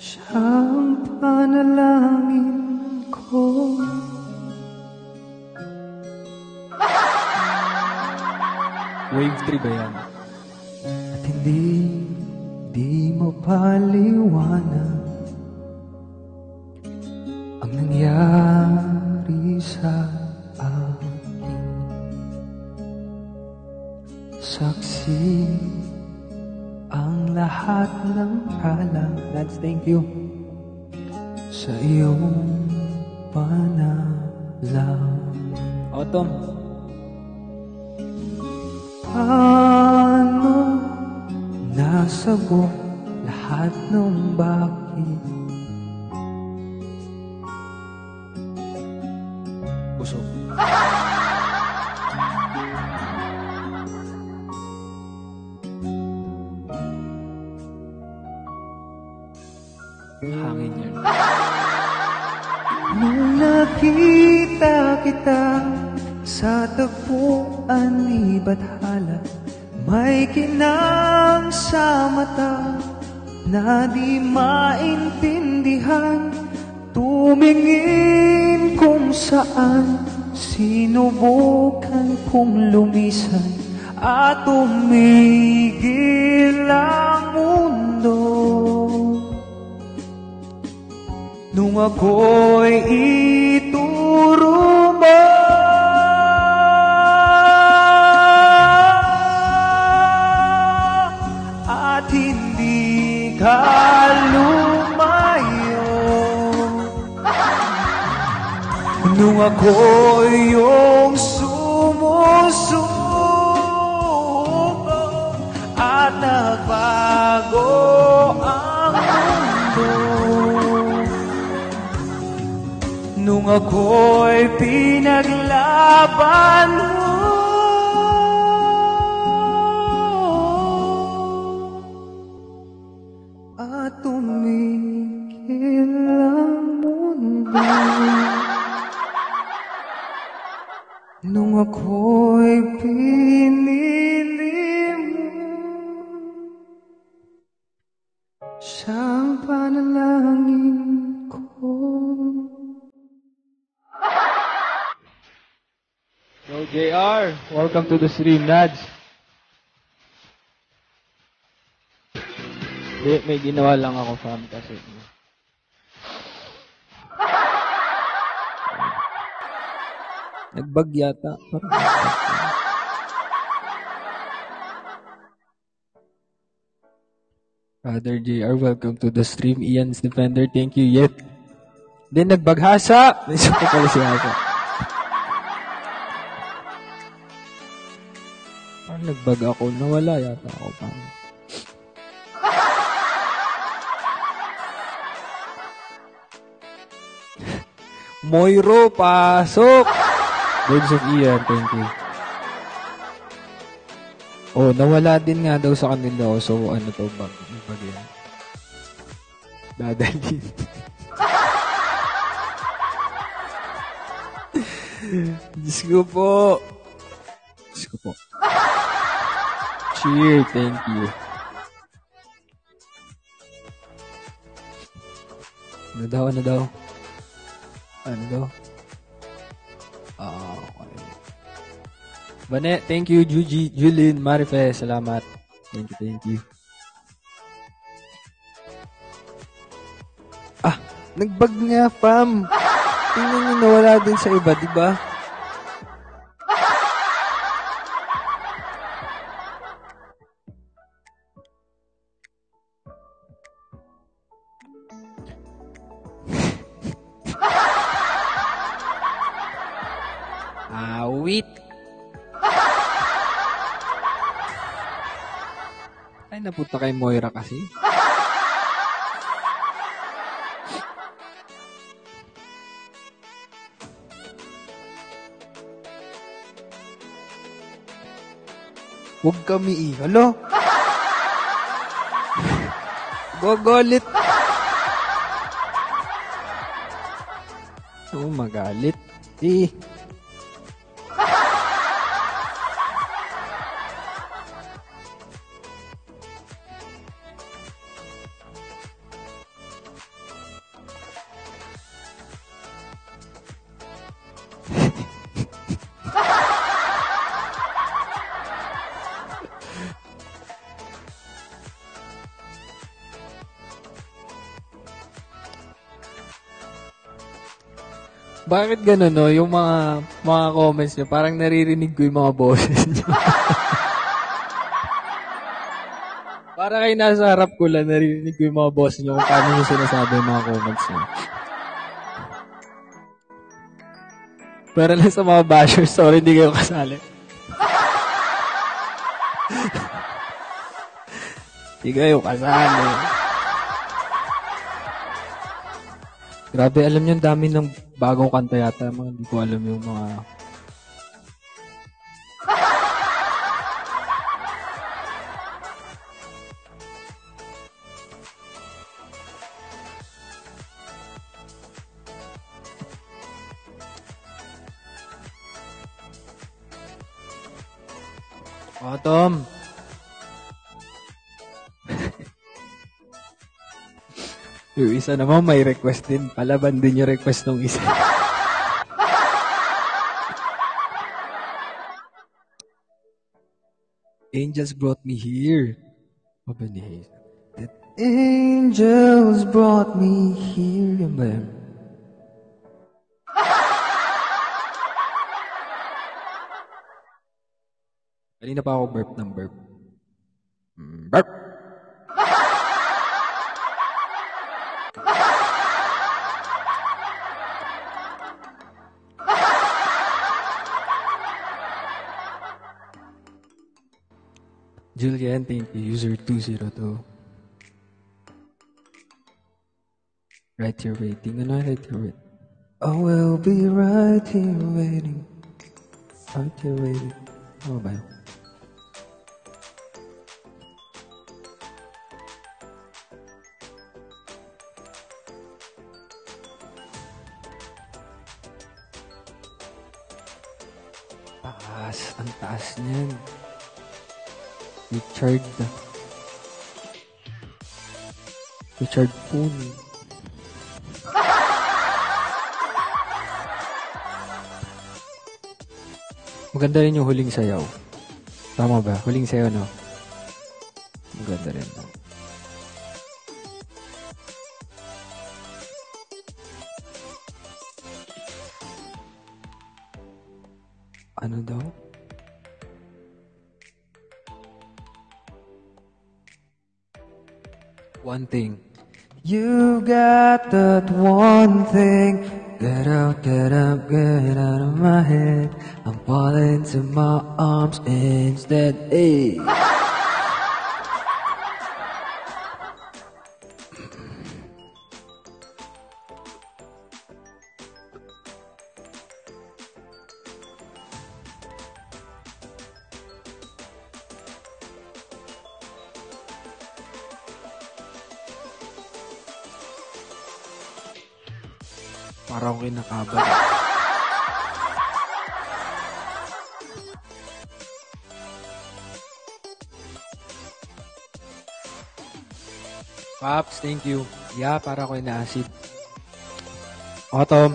A: Siyang panalangin ko
D: Wave 3 ba yan?
A: At hindi, di mo paliwanag Ang nangyari sa akin Saksi ang lahat ng alam That's thank you Sa iyong panalang
D: Autumn.
A: Paano nasagot lahat ng bakit?
D: Busog. Hangin yan.
A: Nung nakita kita sa tagpuan ni Bathala May kinang sa mata na di maintindihan. Tumingin kung saan sinubukan kong lumisan At tumigil ang mundo. Nung ako'y ituro Nung ako'y iyong sumusuko At nagbago ang mundo. Nung ako'y pinaglaban mo ako'y pinili mo Siyang panalangin ko
B: So, JR, welcome to the stream, Nads. Hindi, may ginawa lang ako, fam, kasi.
D: Nagbag yata. Father JR, welcome to the stream. Ian's Defender, thank you yet. Then nagbaghasa. Isa po pala si Hasa. Parang nagbag ako. Nawala yata ako. Parang. Moiro, pasok! Babes of Ian, thank you.
A: Oh, nawala din nga daw sa kanila. oh. So, ano to bag? Bag yan? Dadalhin. Diyos ko po. Diyos ko po. Cheer, thank you. Ano daw, ano daw? Ano daw? Bane, thank you, Juji, Julin, Marife, salamat. Thank you, thank you.
I: Ah, nagbag nga, fam. Tingnan nyo, nawala din sa iba, di ba?
A: Moira kasi.
I: Huwag kami eh. Alo? Gogolit.
A: Oo, magalit.
I: Eh,
A: Bakit gano'n, no? Yung mga, mga comments nyo, parang naririnig ko yung mga boses nyo. Para kayo nasa harap ko lang, naririnig ko yung mga boses nyo kung paano nyo sinasabi yung mga comments nyo. Pero lang sa mga bashers, sorry, hindi kayo kasali. Hindi kayo kasali. Grabe, alam niyo, ang dami ng bagong kanta yata. Mga hindi ko alam yung mga... yung isa naman may request din. Palaban din yung request ng isa. Angels brought me here. Ano ba ni Hazel?
I: angels brought me here.
A: Yan ba yan? Kanina pa ako burp ng burp. Julian, thank you. User 202. Right here waiting. Ano right here waiting?
I: I will be right here waiting.
A: Right here waiting. Ba yun? Taas. Ang taas niyan. Richard. Richard Poon. Maganda rin yung huling sayaw. Tama ba? Huling sayaw, no? Maganda rin. No? Ano daw? One thing.
I: You got that one thing. Get out, get out, get out of my head. I'm falling to my arms instead. Hey.
A: Thank you. Yeah, para ko na acid. Autumn.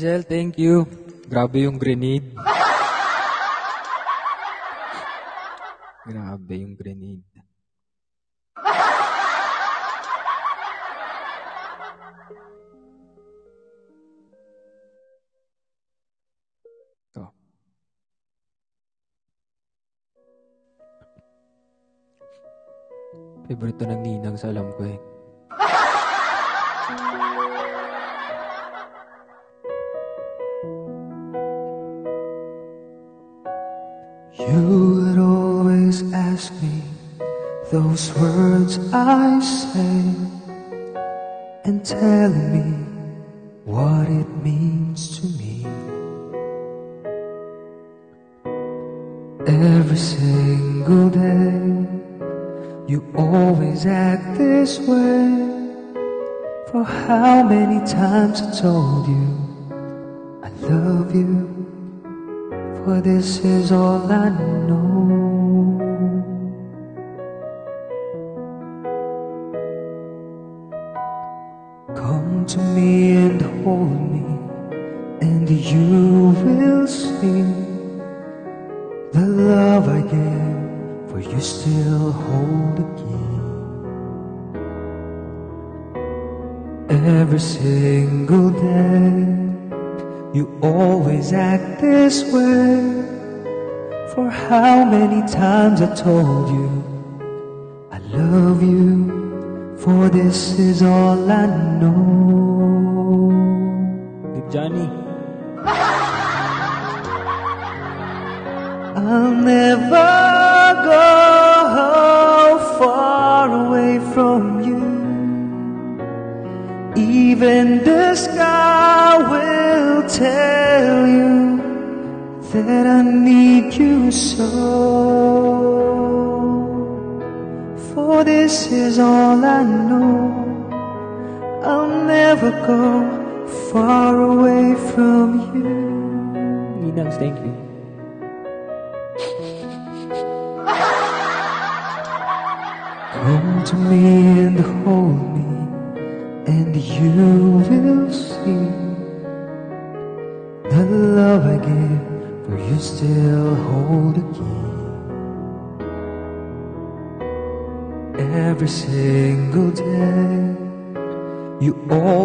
A: Hazel, thank you. Grabe yung grenade.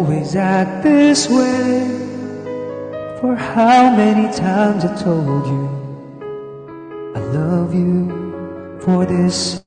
J: always act this way. For how many times I told you I love you for this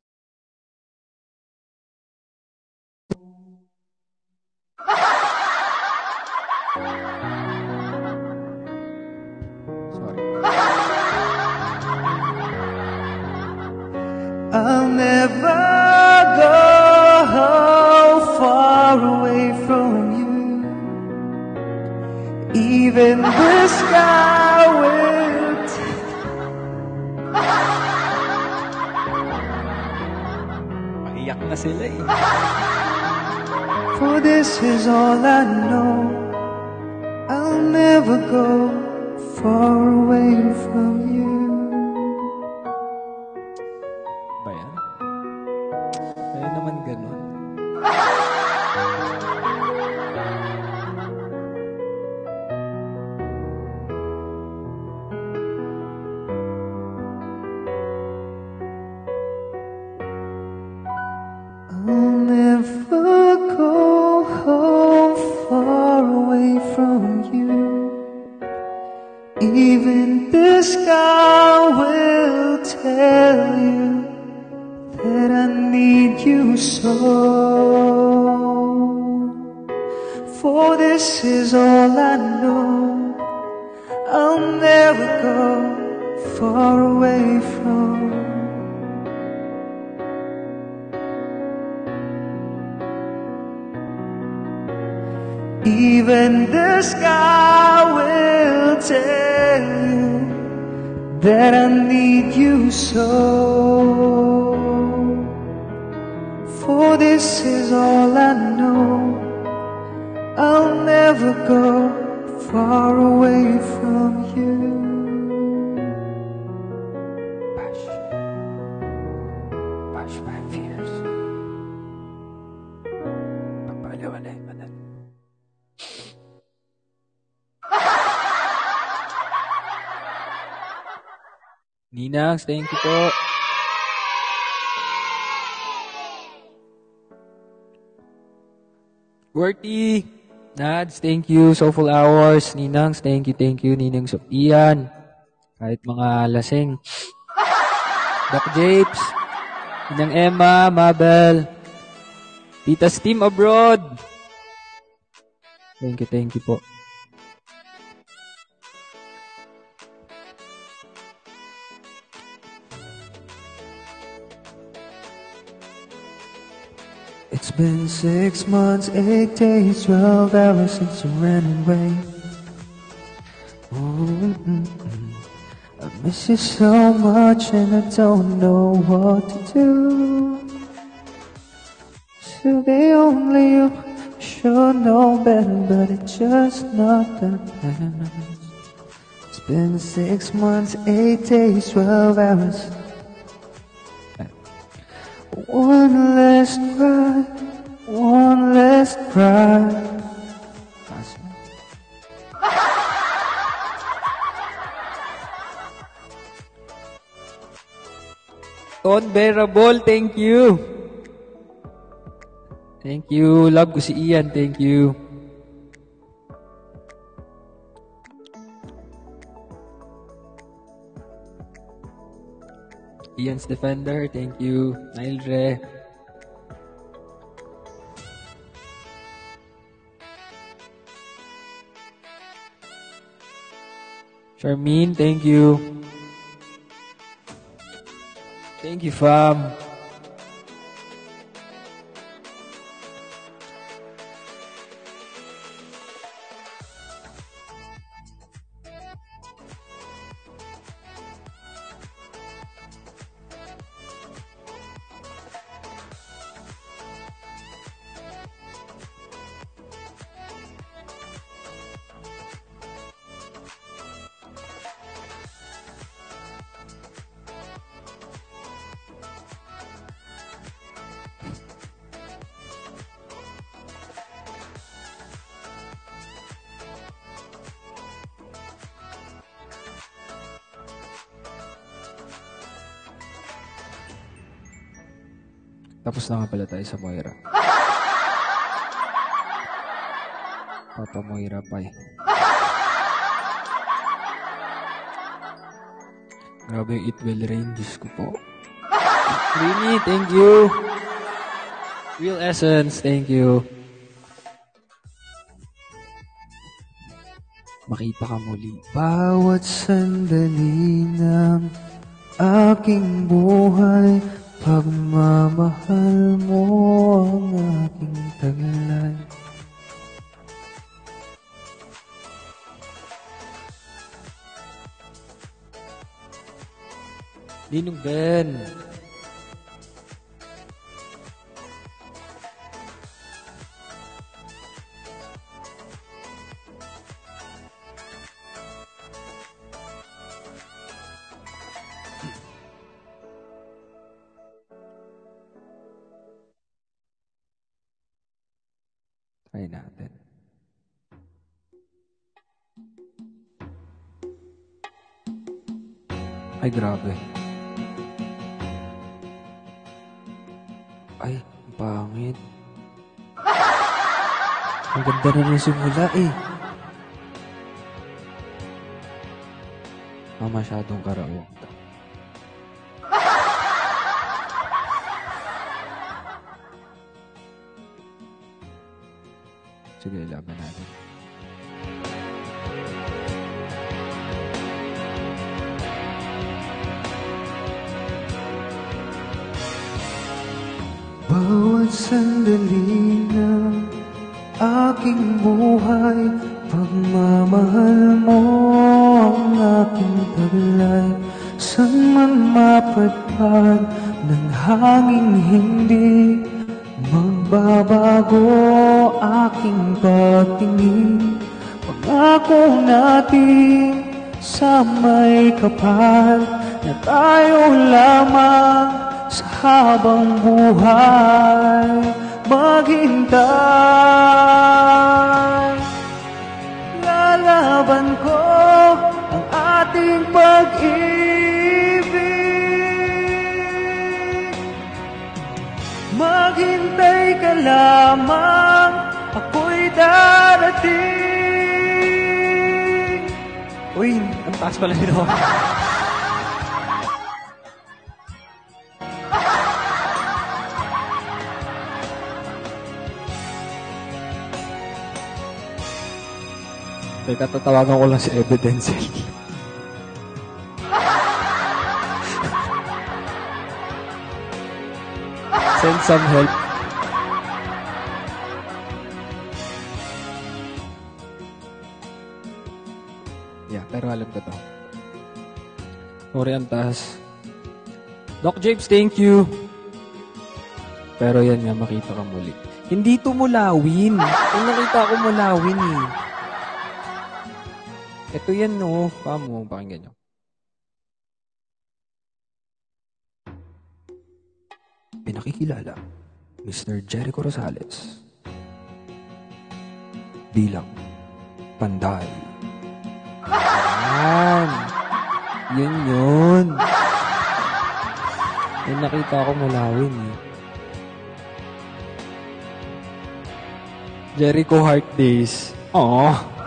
J: in the sky will
A: Maiyak. Eh.
J: For this is all I know. I'll never go far away from you.
D: Ninangs, thank you po. Worthy, Nads, thank you. Soulful Hours, Ninangs, thank you, thank you. Ninang Sofian, kahit mga lasing. Doc Japes, Ninang Emma, Mabel, Tita's Team Abroad. Thank you, thank you po.
A: Been six months, eight days, twelve hours since you ran away. Mm. I miss you so much and I don't know what to do. So they only you should know better, but it's just not the past. It's been six months, eight days, twelve hours. One last cry, one last cry.
D: Unbearable, thank you. Thank you. Love ko si Ian, thank you. Ian's Defender, thank you. Nailre. Charmine, thank you. Thank you, fam. Tapos na nga pala tayo sa Moira. Papa Moira pa. Grabe It Will Rain. Diyos ko po. Rini, thank you. Real Essence, thank you. Makita ka muli.
A: Bawat sandali ng aking buhay Pagmamahal mo ang aking taglay
D: Ninong Ben.
A: Simula eh tatawagan ko lang si Evidence. Send some help. Yeah, pero alam ko to. Sorry, ang. Doc James, thank you. Pero yan nga, makita ka muli. Hindi to mulawin. Kung nakita ko mulawin eh. Ito yan no. Pamo, pakinggan nyo. Pinakikilala, Mr. Jericho Rosales bilang Panday. Yan. Yun yun. Yung nakita ko mulawin eh. Jericho Heart Days. Aww.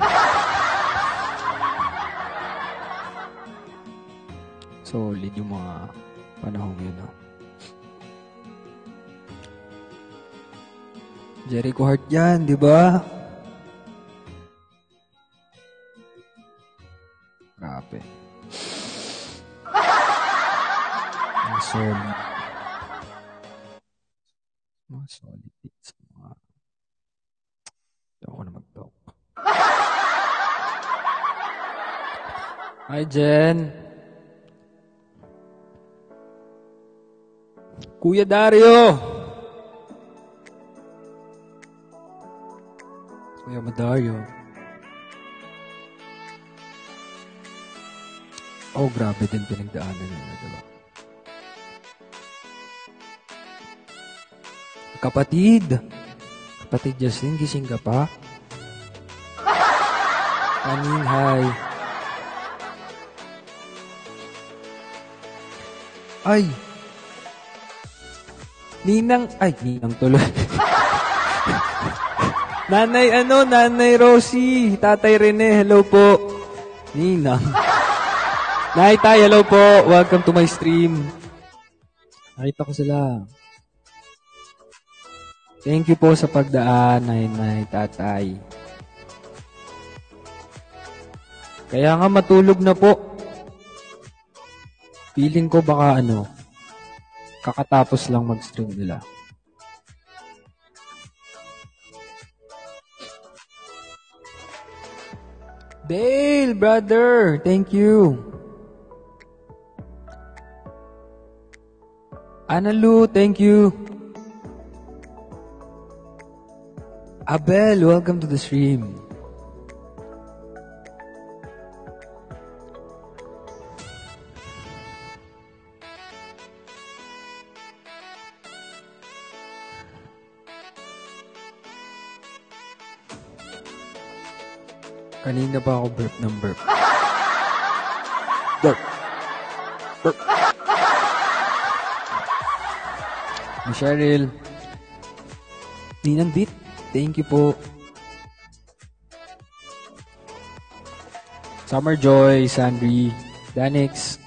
A: Solid yung mga panahon yun. No? Jericho Heart yan, di ba? Grabe. Mga solid. Mga solid hits. Mga... Hindi na mag-talk. Hi, Jen. Kuya Dario. Kuya Madario. Oh, grabe din pinagdaanan nila, diba? Kapatid! Kapatid Justin, gising ka pa? Kanin, hi. Ay! Ninang, ay, ninang tuloy. nanay, ano, nanay Rosie, tatay Rene, hello po. Ninang. Nay, tay, hello po. Welcome to my stream. Nakita ko sila. Thank you po sa pagdaan, nay, nay, tatay. Kaya nga matulog na po. Feeling ko baka ano, kakatapos lang mag-stream nila. Dale, brother, thank you. Analu, thank you. Abel, welcome to the stream. Kanina pa ako burp ng burp. Burp. Burp. Cheryl. Ninang Dit, thank you po. Summer Joy, Sandri, Danix.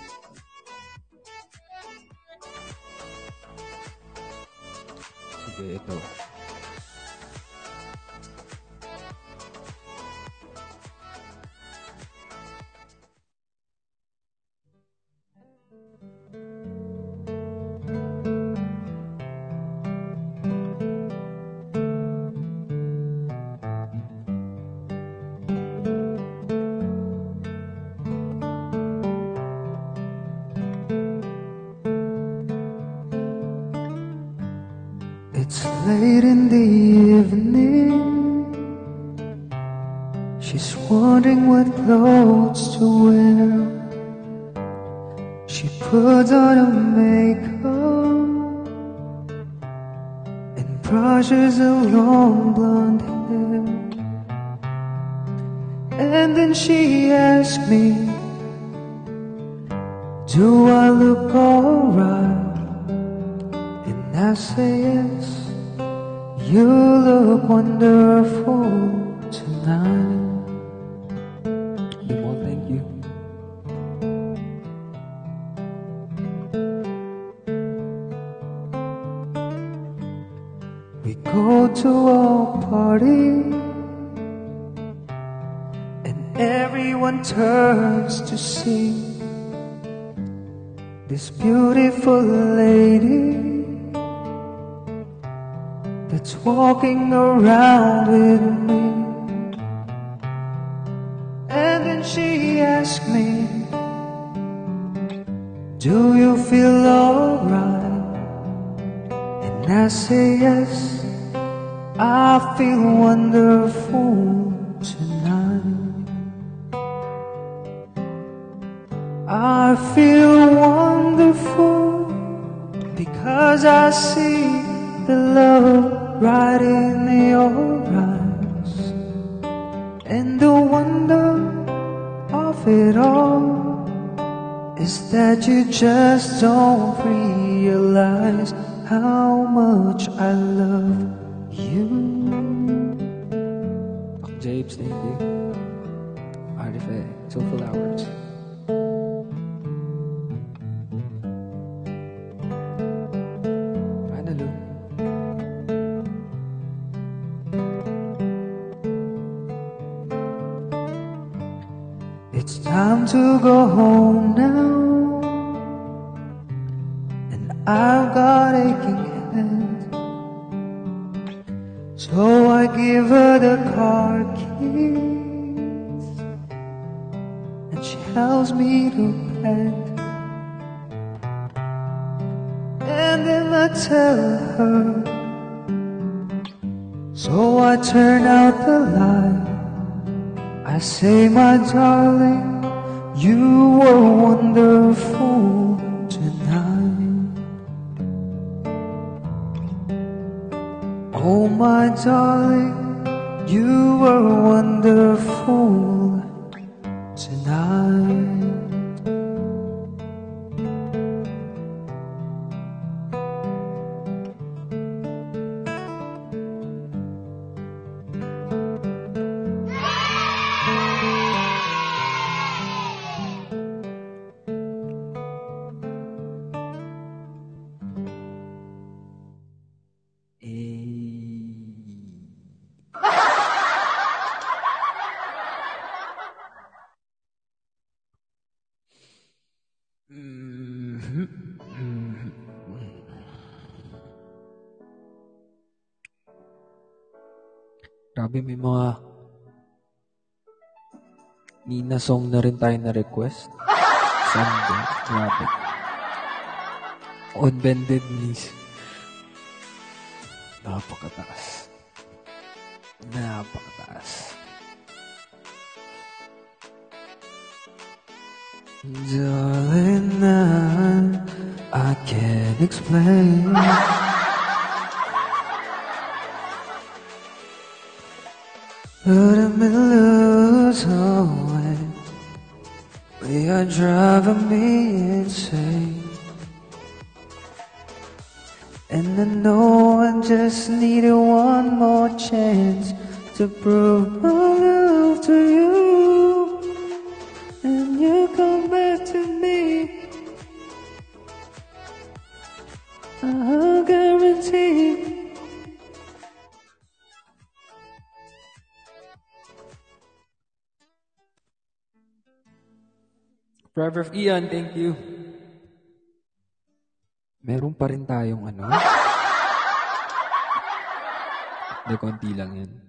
A: She asks me, Do you feel alright? And I say yes, I feel wonderful
H: Grabe, may mga Nina song na rin tayo na request. Sunday. Grabe. On bended knees. Napakataas. Napakataas.
A: Darling, I, I can't explain. But I'm in love away. We are driving me insane. And I know I just needed one more chance to prove my love to you. And you come back to me. I'll guarantee.
D: Forever of Ian, thank you.
H: Meron pa rin tayong ano? Hindi, konti lang yan.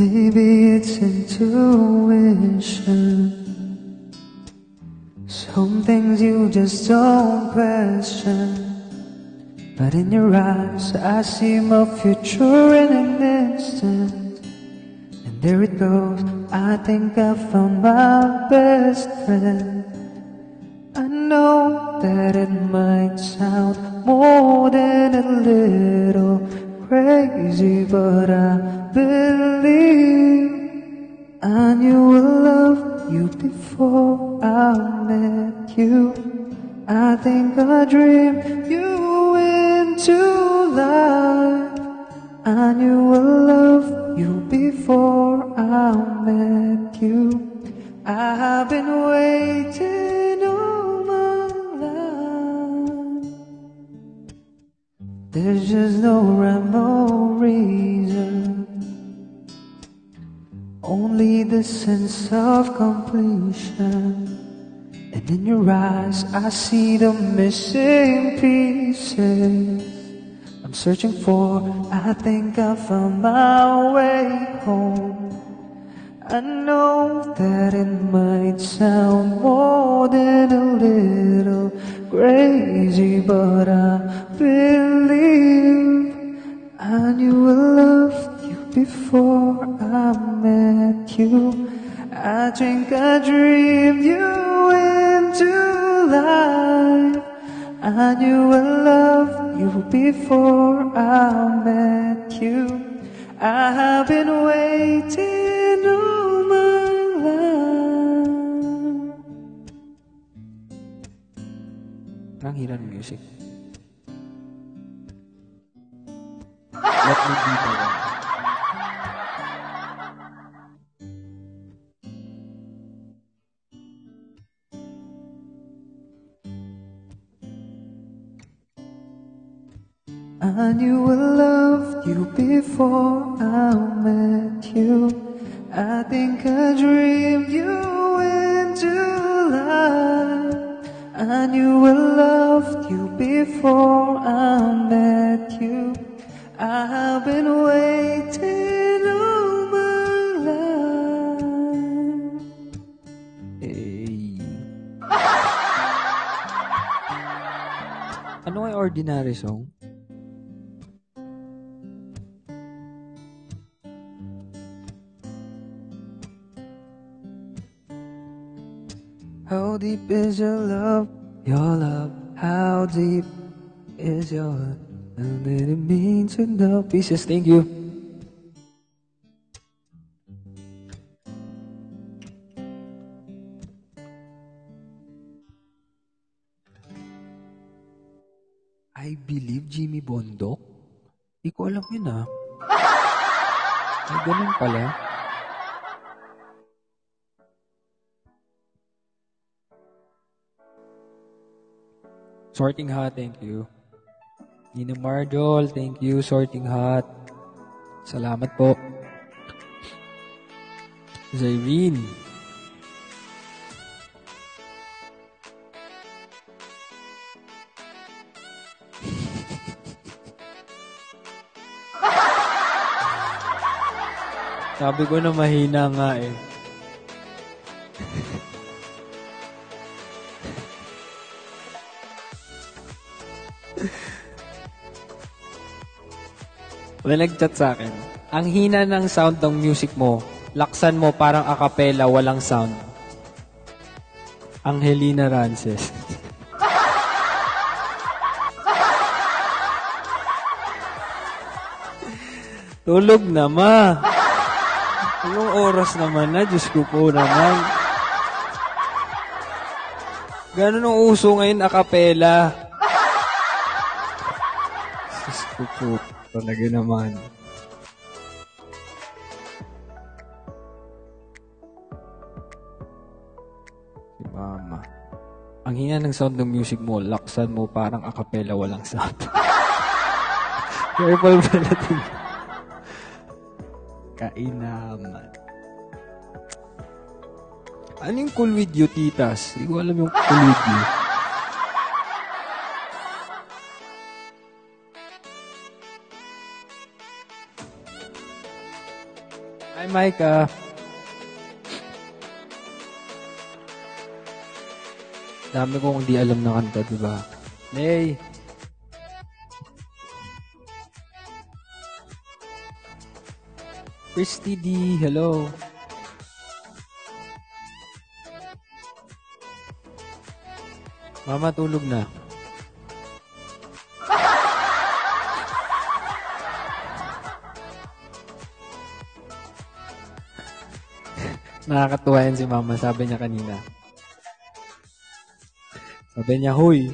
A: maybe it's intuition. Some things you just don't question. But in your eyes, I see my future in an instant. And there it goes, I think I found my best friend. I know that it might sound more than a little crazy, but I believe I knew I loved you before I met you. I think I dreamed you into life. I knew I loved you before I met you. I've been waiting all my life. There's just no rhyme or reason. Only the sense of completion. And in your eyes, I see the missing pieces. I'm searching for, I think I found my way home. I know that it might sound more than a little crazy, but I believe I knew a loved you before I met you. I think I dreamed you into life. I knew I loved you before I met you. I have been waiting all my life.
H: Parang music. Let me be the one.
A: I knew I loved you before I met you. I think I dreamed you into life. I knew I loved you before I met you. I've been waiting all my life.
H: Hey. ano yung ordinary song?
A: How deep is your love? Your love. How deep is your love? And did it mean to know?
H: Pieces, thank you. I believe Jimmy Bondok? Hindi ko alam yun ah. Ay, ganun pala. Sorting Hat, thank you. Nina Marjol, thank you. Sorting Hat. Salamat po. Zyrene. Sabi ko na mahina nga eh. Wala nag-chat sa akin. Ang hina ng sound ng music mo, laksan mo parang acapella, walang sound. Angelina Rances. Tulog na, ma. Anong oras naman na? Diyos ko po naman. Ganun ang uso ngayon, acapella. Diyos ko po. Talaga naman. Si Mama. Ang hina ng sound ng music mo, laksan mo parang acapella, walang sound. Careful pala din. Kainaman. Ano yung cool with you, titas? Hindi ko alam yung cool with you.
A: Micah.
K: Dami kong hindi alam na kanta, di ba?
A: Nay. Christy D, hello.
K: Mama, tulog na.
A: Nakakatuwa yan si mama, sabi niya kanina. Sabi niya, Hoy.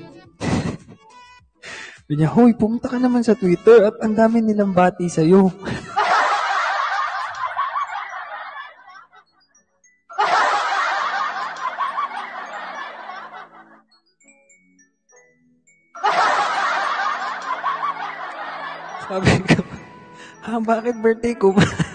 A: sabi niya, Hoy, pumunta ka naman sa Twitter at ang dami nilang bati sa'yo. Sabi ko, ah, bakit birthday ko ba?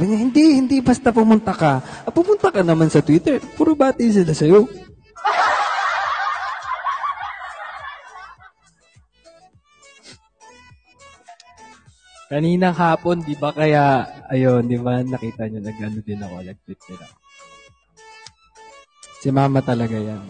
A: Sabi niya, hindi, hindi, basta pumunta ka. Ah, pumunta ka naman sa Twitter. Puro bati sila sa'yo. Kaninang hapon, di ba kaya, ayun, di ba, nakita niyo, nag-ano din ako, nag-tweet ako. Si mama talaga yan.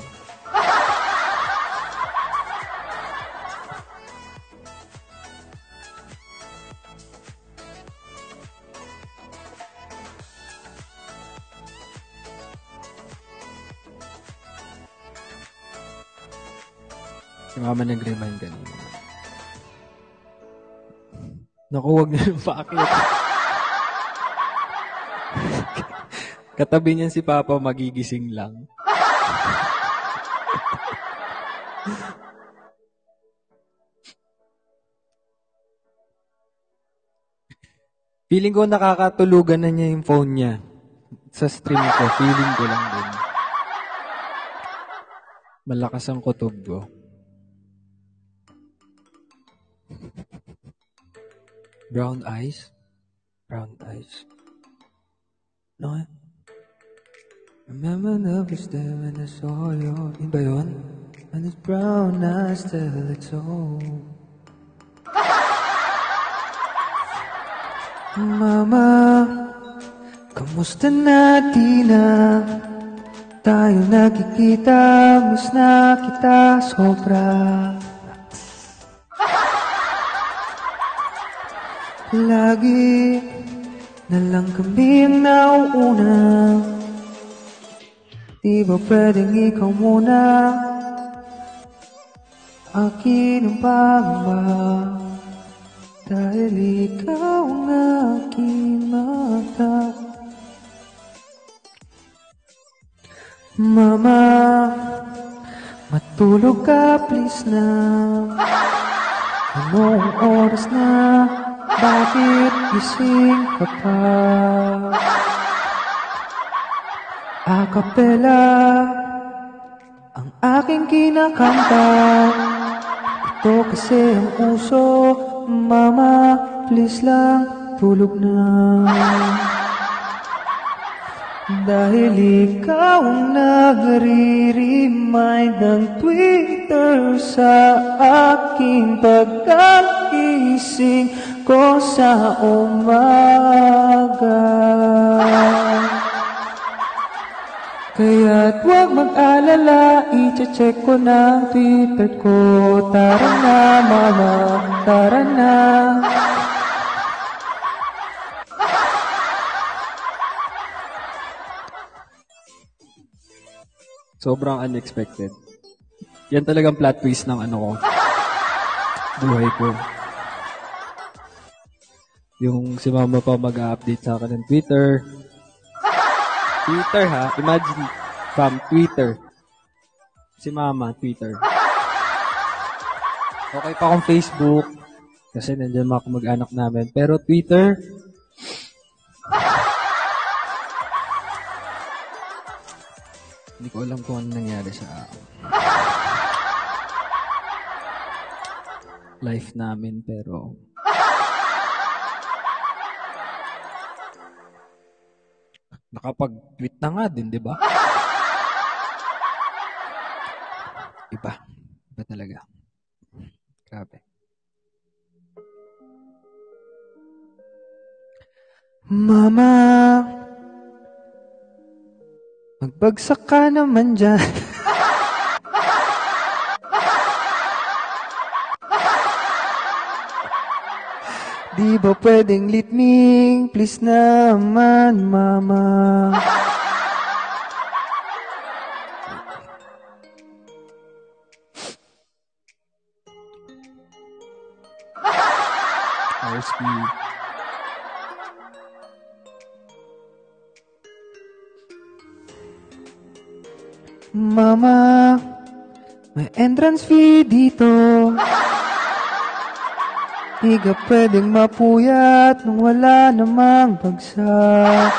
A: Si mama nag-remind kanina. Naku, huwag niyo yung paakit. Katabi niyan si Papa, magigising lang. Feeling ko nakakatulugan na niya yung phone niya. Sa stream ko, feeling ko lang din. Malakas ang kutob ko. Brown eyes? Brown eyes. No, eh. Remember the first day when I saw you. Yun ba yun? And it's brown eyes till it's old. Mama, kamusta na di na tayo nakikita, miss na kita sobra. Lagi na lang kami ang nauuna. Di ba pwedeng ikaw muna? Akin ang pangamba. Dahil ikaw ang aking mata. Mama Matulog ka please na. Anong oras na Bakit gising ka pa? Akapela Ang aking kinakanta. Ito kasi ang uso Mama, please lang Tulog na. Dahil ikaw ang nagre-remind ng Twitter sa aking pagkagising ko sa umaga. Kaya't huwag mag-alala, i-check ko na Twitter ko. Tara na, mama, tara na. Sobrang unexpected. Yan talagang plot twist ng ano ko. Buhay ko. Yung si mama pa mag-update sa akin ng Twitter. Twitter ha? Imagine, from Twitter. Si mama, Twitter. Okay pa akong Facebook. Kasi nandiyan mga mag-anak namin. Pero Twitter, Hindi ko alam kung ano nangyari sa life namin, pero Nakapag-tweet na nga din, di ba? Iba. Iba talaga. Grabe. Mama, magbagsak ka naman dyan. Di ba pwedeng litming? Please naman, mama.
D: RSP.
A: Mama, may entrance fee dito. Di ka pwedeng mapuyat nung wala namang bagsak.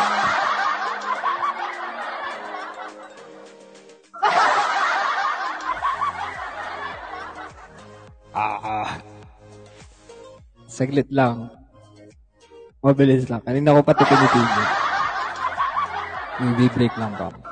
D: Saglit lang. Mabilis lang. Kanina ko pati pinitigil. I-break lang pa.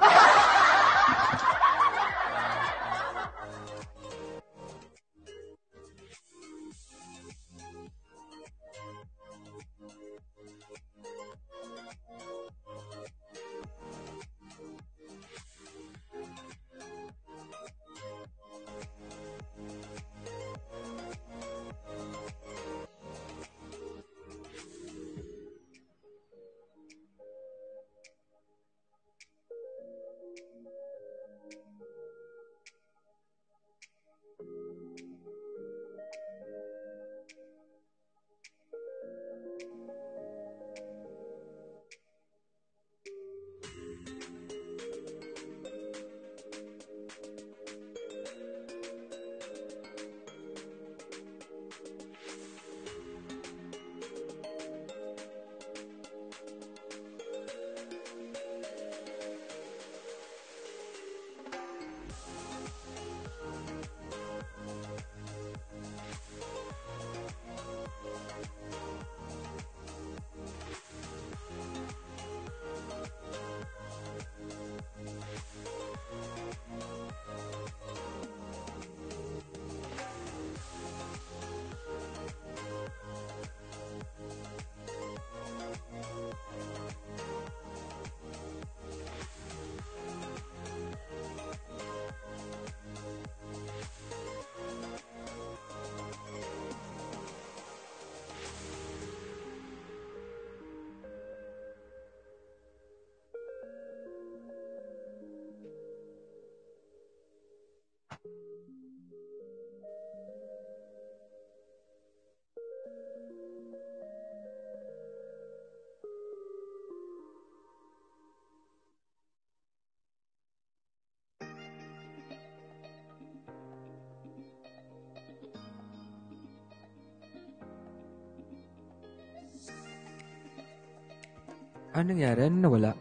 A: Nangyari? Ano nawala?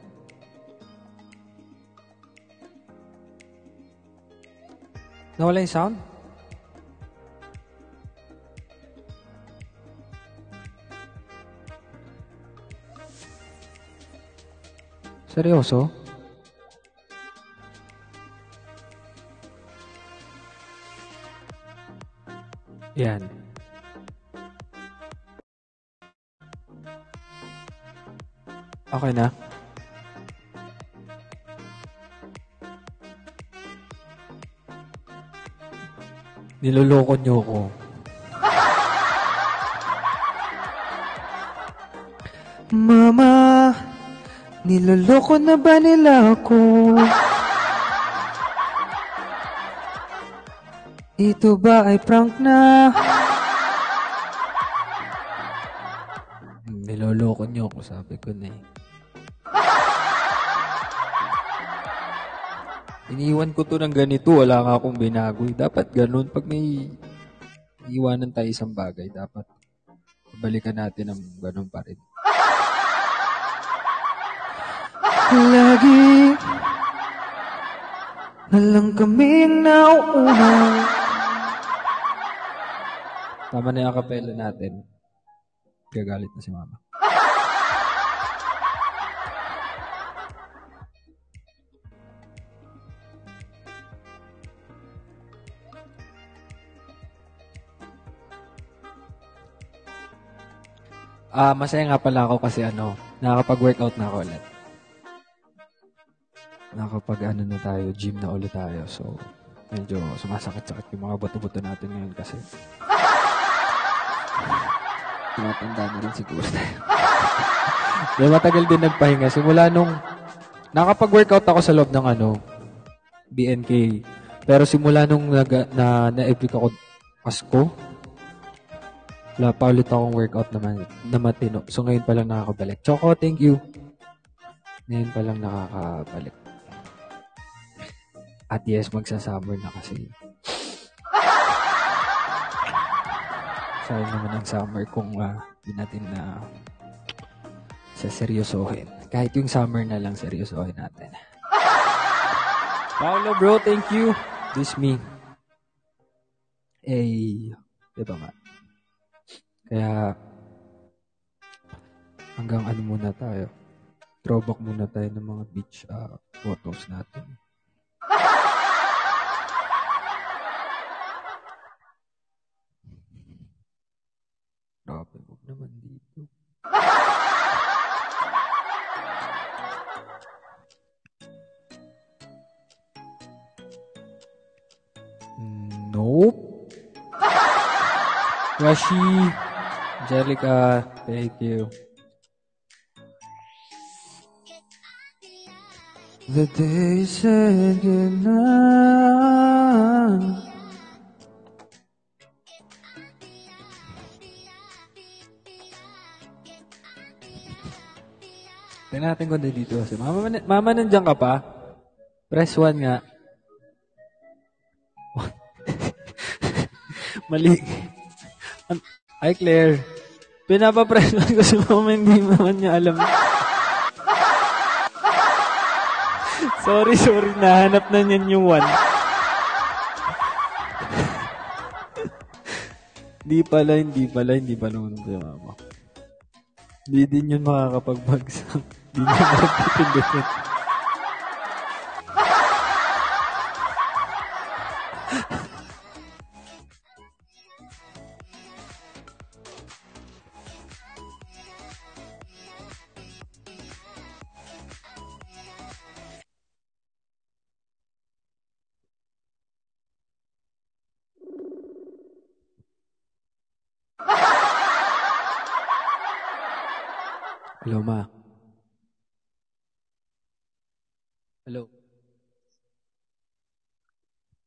A: Nawala yung sound? Seryoso? Yan. Okay na.
D: Niloloko niyo ko.
A: Mama, niloloko na ba nila ako? Ito ba ay prank na?
D: Niloloko niyo ko, sabi ko na eh. Iniwan ko to ng ganito, wala nga akong binago. Dapat ganun. Pag may iwanan tayo isang bagay, dapat balikan natin ng ganun pa rin.
A: Lagi na lang kaming nauuna.
D: Tama na yung akapela natin. Gagalit na si mama. Ah, masaya nga pala ako kasi ano,
A: nakakapag-workout na ako ulit. Nakakapag ano na tayo, gym na ulit tayo. So, medyo sumasakit-sakit yung mga buto-buto natin ngayon kasi.
L: Tumatanda na rin siguro tayo.
A: May matagal din nagpahinga. Simula nung nakapag-workout ako sa loob ng ano, BNK. Pero simula nung nag, na na-epic ako Pasko, wala pa ulit akong workout naman na matino. So ngayon pa lang nakakabalik. Choco, thank you. Ngayon pa lang nakakabalik. At yes, magsa-summer na kasi. Sayang naman ang summer kung uh, di natin na sa seryosohin. Kahit yung summer na lang seryosohin natin. Paolo bro, thank you. This me. Eh, diba nga? Kaya, hanggang ano muna tayo. Throwback muna tayo ng mga beach uh, photos natin. Grabe, huwag naman dito. Nope. Rashi, Angelica, thank you.
L: The day you said goodnight.
A: Tingnan natin kung dito kasi. Mama, mama, nandiyan ka pa? Press 1 nga. Mali. Ay, Claire. Pinapapress 1 ko si mama, hindi naman niya alam. sorry, sorry. Nahanap na niyan yung 1. Hindi pala, hindi pala, hindi pala unong si mama. Hindi din yun makakapagbagsak. Hindi niya makapipindutin. Hello, ma. Hello.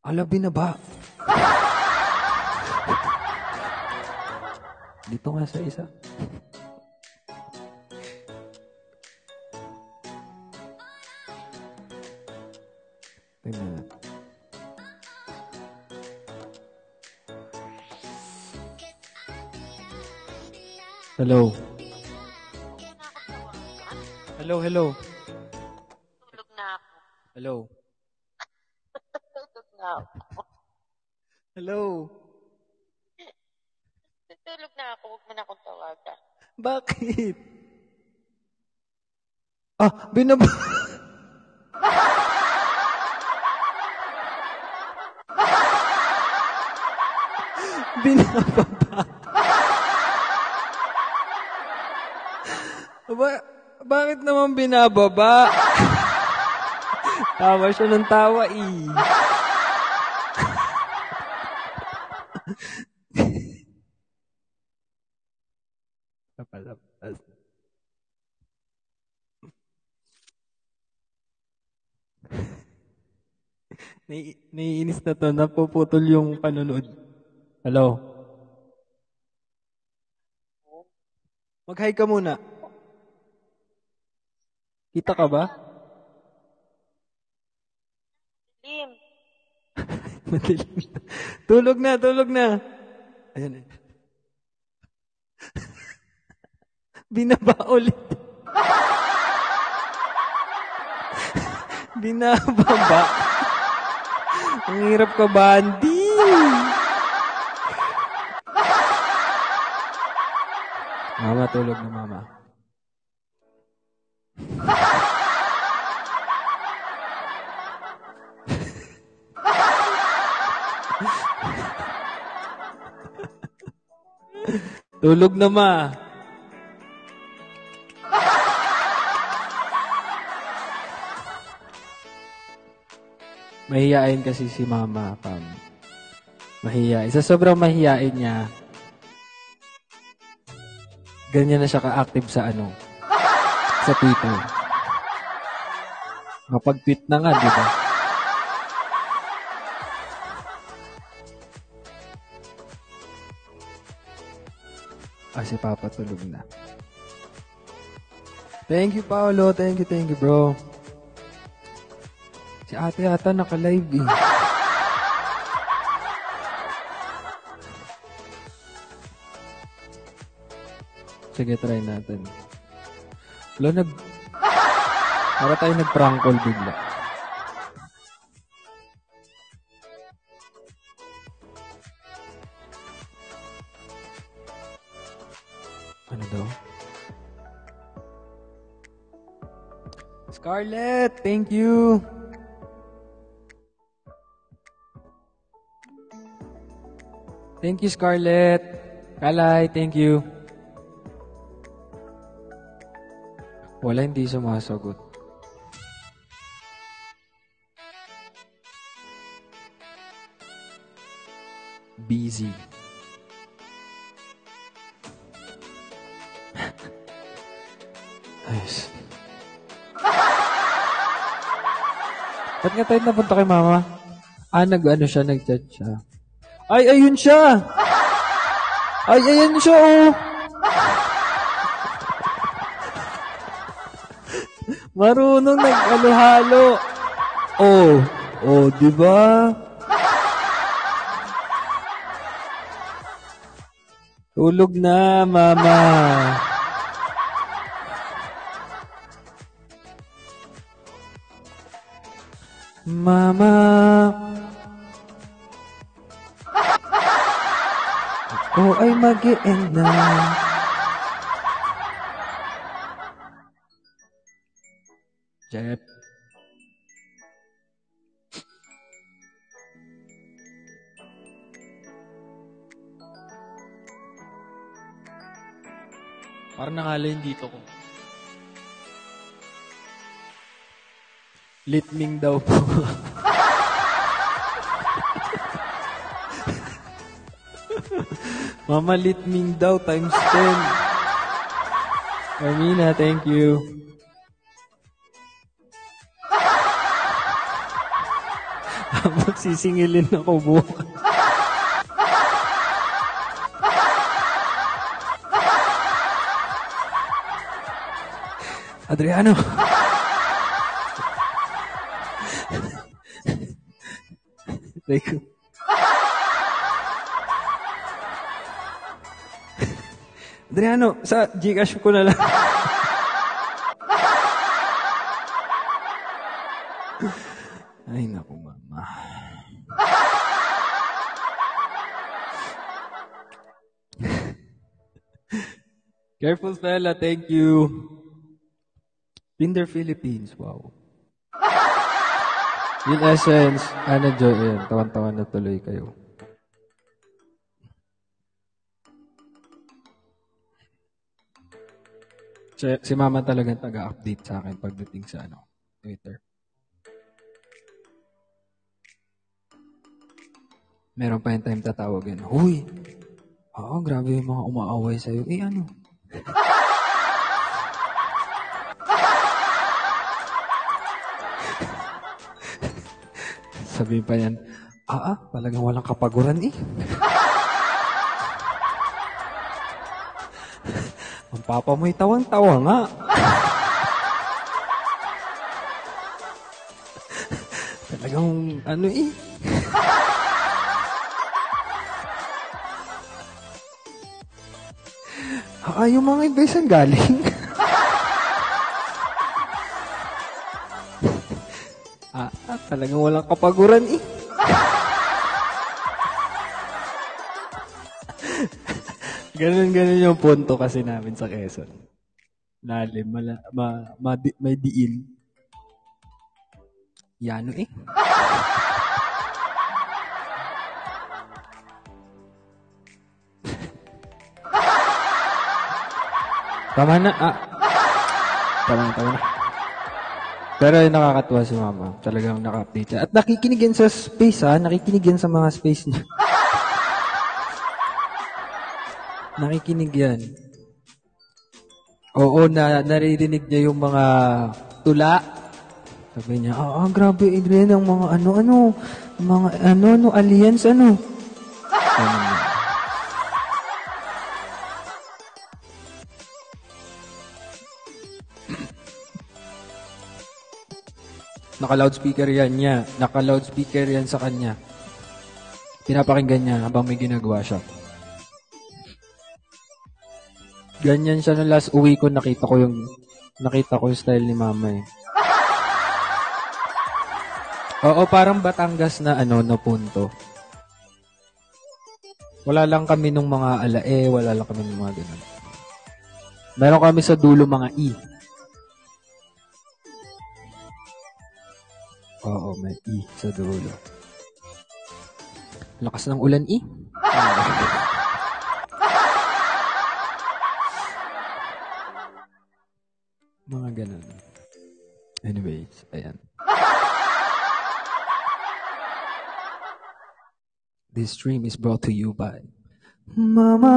A: Ala, binaba. Dito nga sa isa. Hello. Hello, hello.
M: Tulog na ako.
A: Hello.
M: Tulog na ako.
A: Hello.
M: Tulog na ako. Huwag mo na akong tawagan.
A: Bakit? Ah, binaba... binababa. ba, bakit naman binababa? tawa siya ng tawa eh. Kapalapas. Nai naiinis na to, napuputol yung panonood. Hello? Mag-hi ka muna. Kita ka ba?
M: Lim.
A: Madilim na. Tulog na, tulog na. Ayan eh. Binaba ulit. Binababa. Ang hirap ka, Bandi. Mama, tulog na mama. Tulog na ma. Mahiyain kasi si Mama Pam. Mahiyain. Sa sobrang mahiyain niya, ganyan na siya ka-active sa ano, sa Twitter. Makapag-tweet na nga, di ba? Ah, si Papa tulog na. Thank you, Paolo. Thank you, thank you, bro. Si ate ata naka-live eh. Sige, try natin. Wala, nag... Para tayo nag-prank call bigla. Scarlett, thank you. Thank you, Scarlett. Kalay, thank you. Wala, hindi sumasagot. Busy. Ba't nga tayo napunta kay mama? Ah, nag-ano siya, nag-chat siya. Ay, ayun siya! Ay, ayan siya, oh! Marunong nag-halo-halo. Oh, oh, di ba? Tulog na, mama. Mama. Ako ay mag na. Jep. Parang nakalain dito ko. Litming daw po. Mama Litming daw times 10. Carmina, thank you. Magsisingilin ako bukas. Adriano. Thank you. Adriano, sa Gcash ko na lang. Ay, naku, mama. Careful, fella. Thank you. Tinder Philippines. Wow. In essence, ano, Joy, ayan, tawan-tawan na tuloy kayo. Si, si mama talagang taga-update sa akin pagdating sa ano, Twitter. Meron pa yung time tatawagin, Huy! Oo, grabe yung mga umaaway sa'yo. Eh, ano? Sabi pa yan, ah, ah, talagang walang kapaguran eh. Ang papa mo'y tawang-tawa nga. talagang, ano eh. Ah, yung mga iba galing? Talagang walang kapaguran eh. Ganun-ganun yung punto kasi namin sa Quezon. Lalim, mala, ma, ma, di, may diin. Yano eh. Tama na. Ah. Tama na, tama na. Pero yung nakakatuwa si mama. Talagang naka-update siya. At nakikinig yan sa space, ha? Nakikinig yan sa mga space niya. nakikinig yan. Oo, na, naririnig niya yung mga tula. Sabi niya, ah, ah, grabe, Adrian, ang mga ano-ano, mga ano-ano, aliens, ano. Ganun Naka-loudspeaker yan niya. Naka-loudspeaker yan sa kanya. Pinapakinggan niya habang may ginagawa siya. Ganyan siya nung last uwi ko, nakita ko yung nakita ko yung style ni mama eh. Oo, parang Batangas na ano, na punto. Wala lang kami nung mga alae, wala lang kami nung mga ganun. Meron kami sa dulo mga E. Oo, may E sa dulo. Lakas ng ulan, E. Mga ganun. Anyways, ayan. This stream is brought to you by
N: Mama,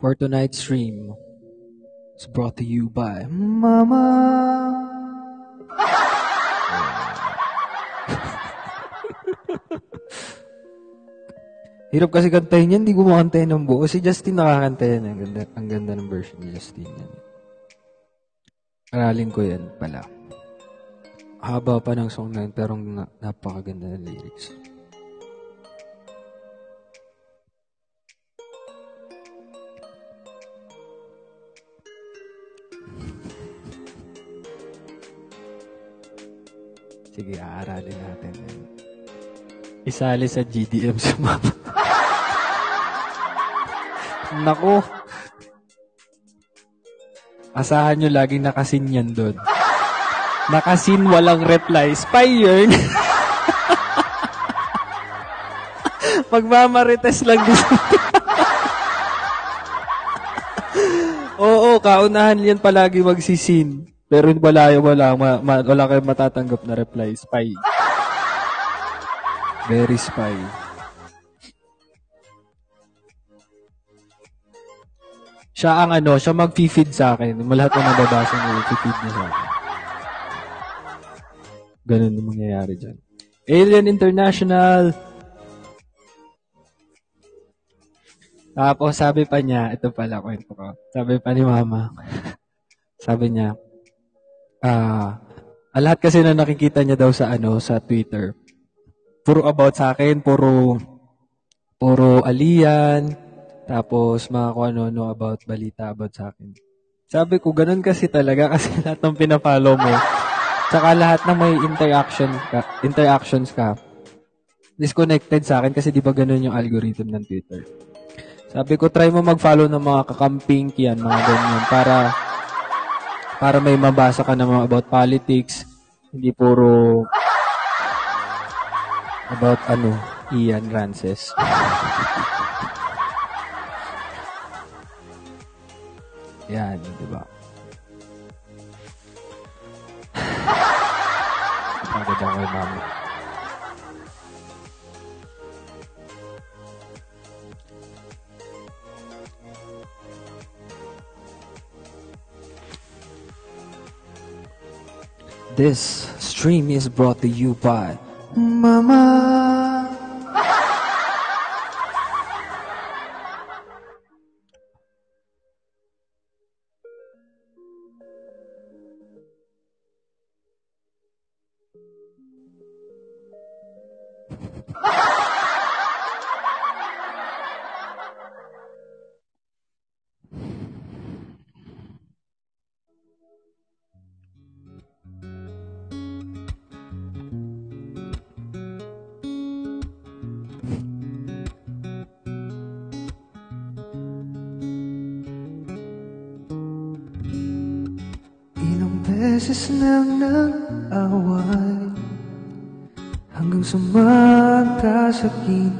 A: For tonight's stream is brought to you by
N: Mama.
A: Hirap kasi kantahin yan, hindi ko makantahin ng buo. Si Justin nakakanta yan. Ang ganda, ang ganda ng version ni Justin yan. Aralin ko yan pala. Haba pa ng song na yun, pero na, napakaganda ng lyrics. Sige, aaralin natin. Isali sa GDM sa mapa. Nako. Asahan nyo laging nakasin yan doon. Nakasin, walang reply. Spy yun. Magmamarites lang gusto. Oo, kaunahan yan palagi magsisin. Pero wala, wala, wala, ma- wala kayong matatanggap na reply. Spy. Very spy. Siya ang ano, siya mag-feed sa akin. Lahat ng nababasa niya, i-feed niya sa akin. Ganun ang mangyayari dyan. Alien International. Tapos sabi pa niya, ito pala kwento ko. Sabi pa ni mama, sabi niya, ah, ah, lahat kasi na nakikita niya daw sa ano, sa Twitter, puro about sa akin, puro, puro alian, tapos mga kung ano-ano about balita about sa akin. Sabi ko, ganun kasi talaga kasi lahat ng pinafollow mo, tsaka lahat ng may interaction ka, interactions ka, disconnected sa akin kasi di ba ganun yung algorithm ng Twitter. Sabi ko, try mo mag-follow ng mga kakamping yan, mga ganyan, para para may mabasa ka na mga about politics, hindi puro about ano, Ian Rances. Yan, di ba? Pagod ako mama. This stream is brought to you by
N: Mama.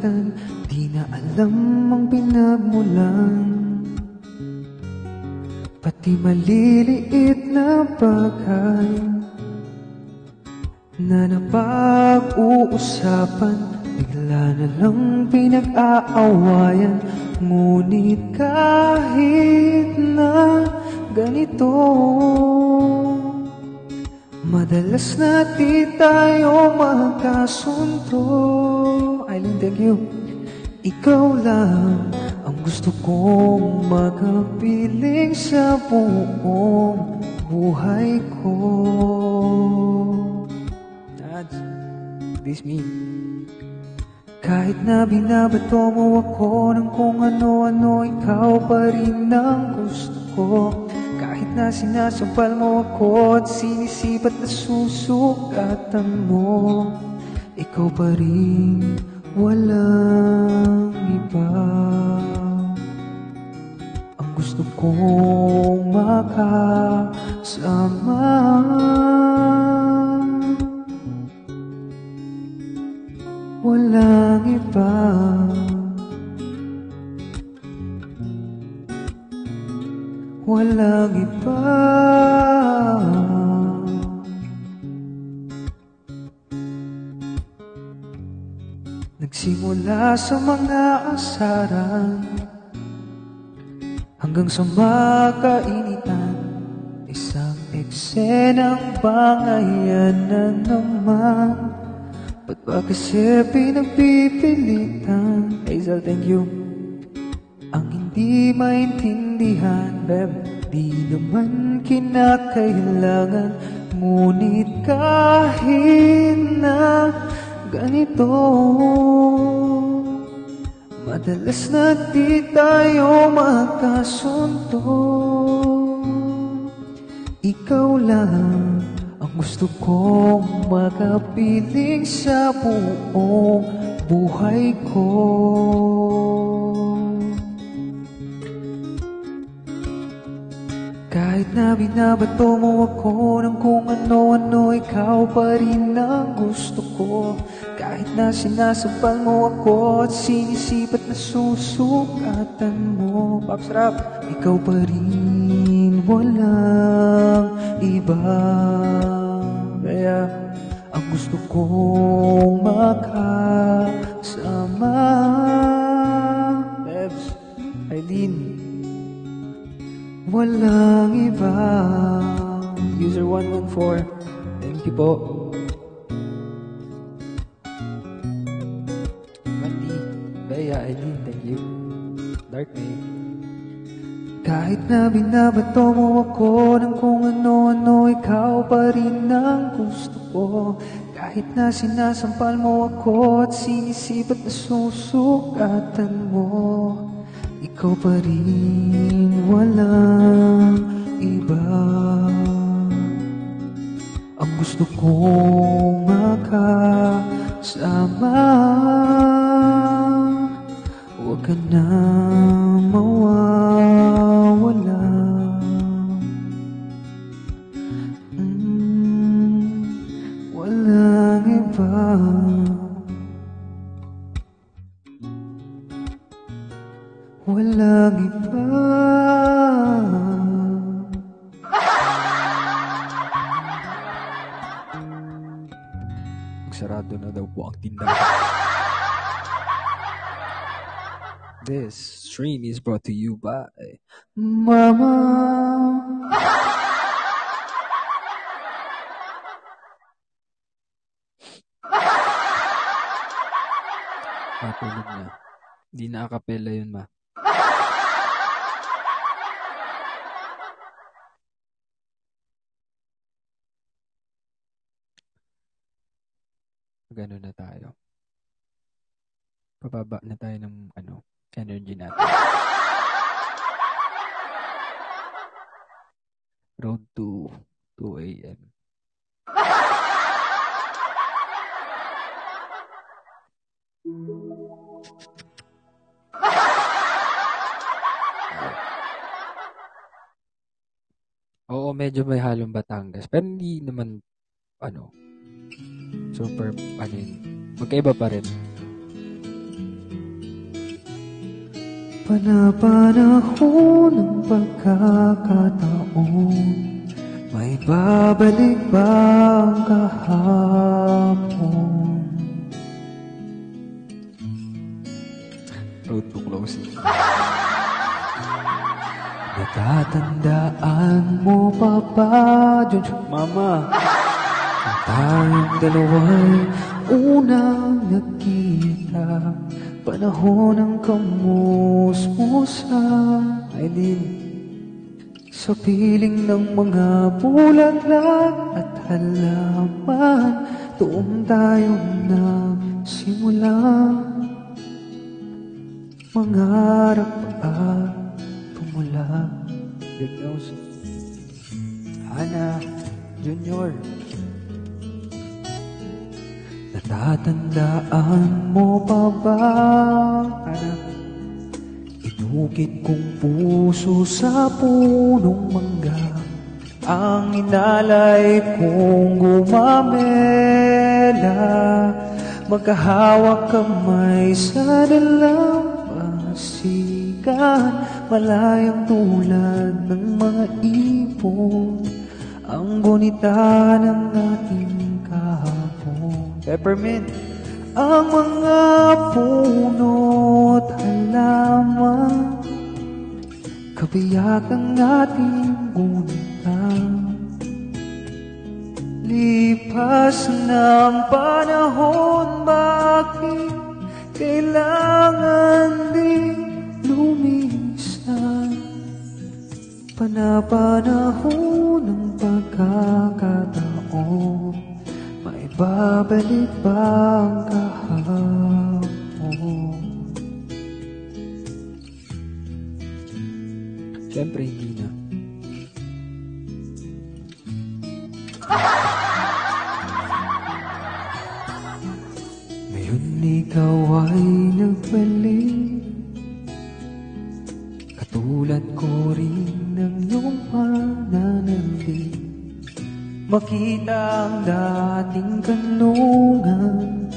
N: magkasakitan Di na alam ang pinagmulan.
A: Di maliliit na bagay Na napag-uusapan Bigla na lang pinag-aawayan. Ngunit kahit na ganito Madalas na di tayo magkasundo Thank you. Ikaw lang ang gusto kong makapiling sa buong buhay ko. That's, this me. Kahit na binabato mo ako ng kung ano-ano Ikaw pa rin ang gusto ko. Kahit na sinasampal mo ako At sinisipat na susukatan mo Ikaw pa rin walang iba. Ang gusto kong makasama. Walang iba. Walang iba Nagsimula sa mga asaran Hanggang sa makainitan. Isang eksenang bangayan na naman. Ba't ba kasi pinagpipilitan? Hazel, thank you. Ang hindi maintindihan Beb, di naman kinakailangan. Ngunit kahit na ganito. Madalas na di tayo magkasundo Ikaw lang ang gusto kong makapiling sa buong buhay ko. Kahit na binabato mo ako ng kung ano-ano Ikaw pa rin ang gusto ko Kahit na sinasampal mo ako At sinisipat na susukatan mo. Pops Rap Ikaw pa rin walang iba. Kaya ang gusto kong makasama. Bebs, Eileen. Walang iba. User 114 Thank you po May kahit na binabato mo ako ng kung ano-ano Ikaw pa rin ang gusto ko. Kahit na sinasampal mo ako At sinisipat na susukatan mo Ikaw pa rin walang iba. Ang gusto kong makasama Huwag ka na mawawala. Mm, Walang iba. Walang iba.
D: Sarado na daw po ang tindahan. This stream is brought to you by
A: Mama
D: na. Hindi na yun, ma. Na tayo. Pababa na tayo ng ano, energy natin. Road to 2 a.m. Oo, medyo may halong Batangas. Pero hindi naman, ano, super, ano yun, magkaiba pa rin.
A: Panapanahon ng pagkakataon May babalik ba ang kahapon?
D: Road to closing.
A: Natatandaan mo pa ba, Junjun?
D: Mama!
A: Kung tayong dalawa'y unang nagkita Panahon ng kamusmusan
D: Aileen.
A: Sa piling ng mga bulaklak at halaman Doon tayo nagsimula Mangarap at tumula
D: Big Nose. Hana. Junior.
A: Natatandaan mo pa ba?
D: Hana.
A: Inukit kong puso sa punong mangga Ang inalay kong gumamela Magkahawak kamay sa dalampasigan Malayang tulad ng mga ipon Ang gunita ng ating
D: Peppermint.
A: ang mga puno't halaman Kabiyak ang ating gunitang Lipas ng panahon Bakit kailangan din lumisan? Panapanahon ng pagkakataon babalik ba ang kahapon?
D: Siyempre, hindi na.
A: Ngayon ikaw ay nagbalik Katulad ko rin ng iyong pananamit Makita ang dating kanlungan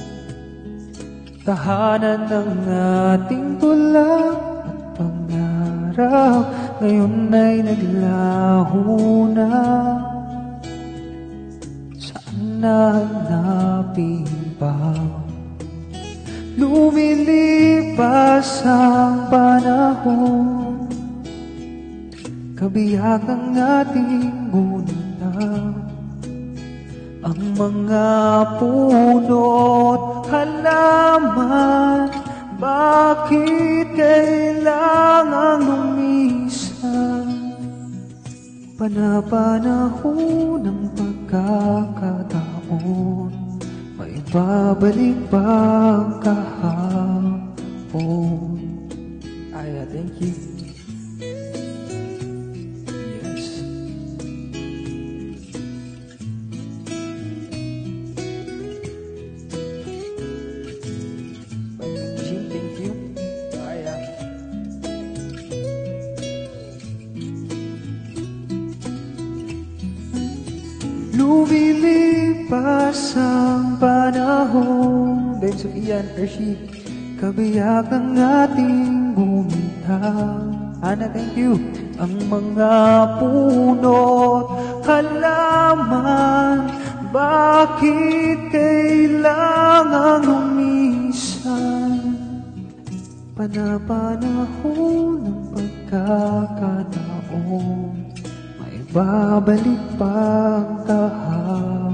A: Tahanan ng ating tulak at pangarap. Ngayon ay naglaho na. Saan nahanapin pa? Lumilipas ang panahon. Kabiyak ang ating gunita Ang mga puno't halaman Bakit kailangang lumisan Panapanahon ng pagkakataon May babalik ba ang kahapon? Lumilipas ang panahon
D: Dave Sofian, Hershey.
A: Kabiyak ang ating bumitaw
D: Ana, thank you.
A: Ang mga puno't halaman Bakit kailangang lumisan Panapanahon ng pagkakataon babalik pa ang kahapon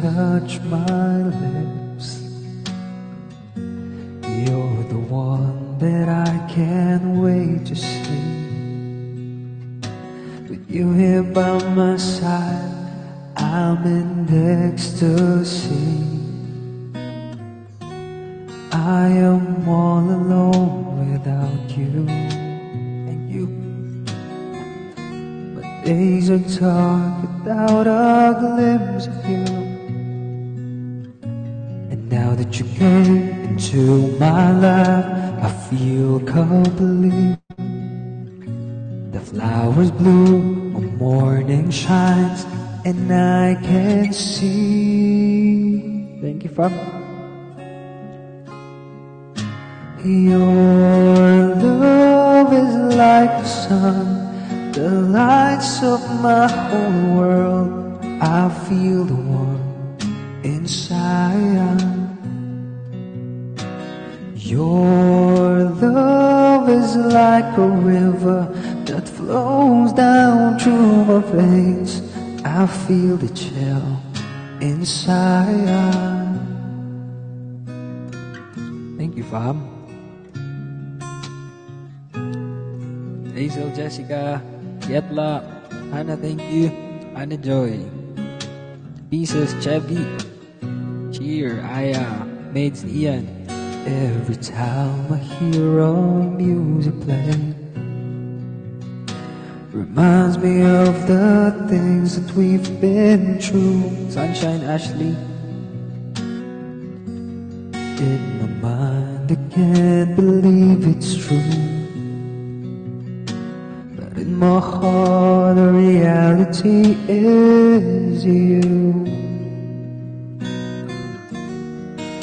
A: touch my
D: Joy, Pieces, Chevy, Cheer, Aya, Maids, Ian.
A: Every time I hear our music play, reminds me of the things that we've been through.
D: Sunshine, Ashley,
A: In my mind, I can't believe it's true. My heart, the reality is you.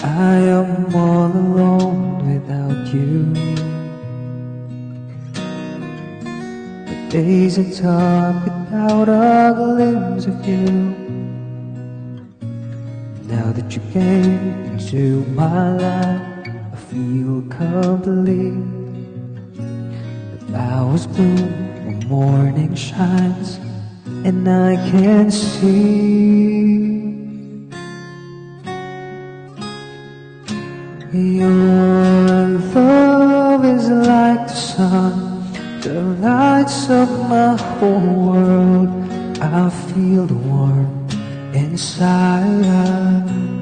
A: I am all alone without you. The days are dark without a glimpse of you. Now that you came into my life, I feel complete. The flowers bloom, the morning shines, and I can see. Your love is like the sun, the lights of my whole world. I feel the warmth inside.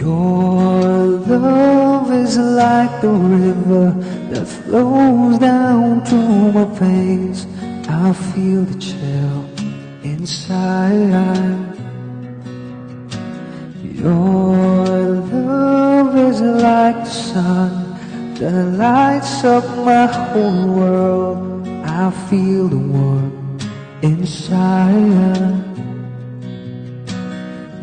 A: Your love is like the river that flows down through my veins. I feel the chill inside. Your love is like the sun that lights up my whole world. I feel the warmth inside.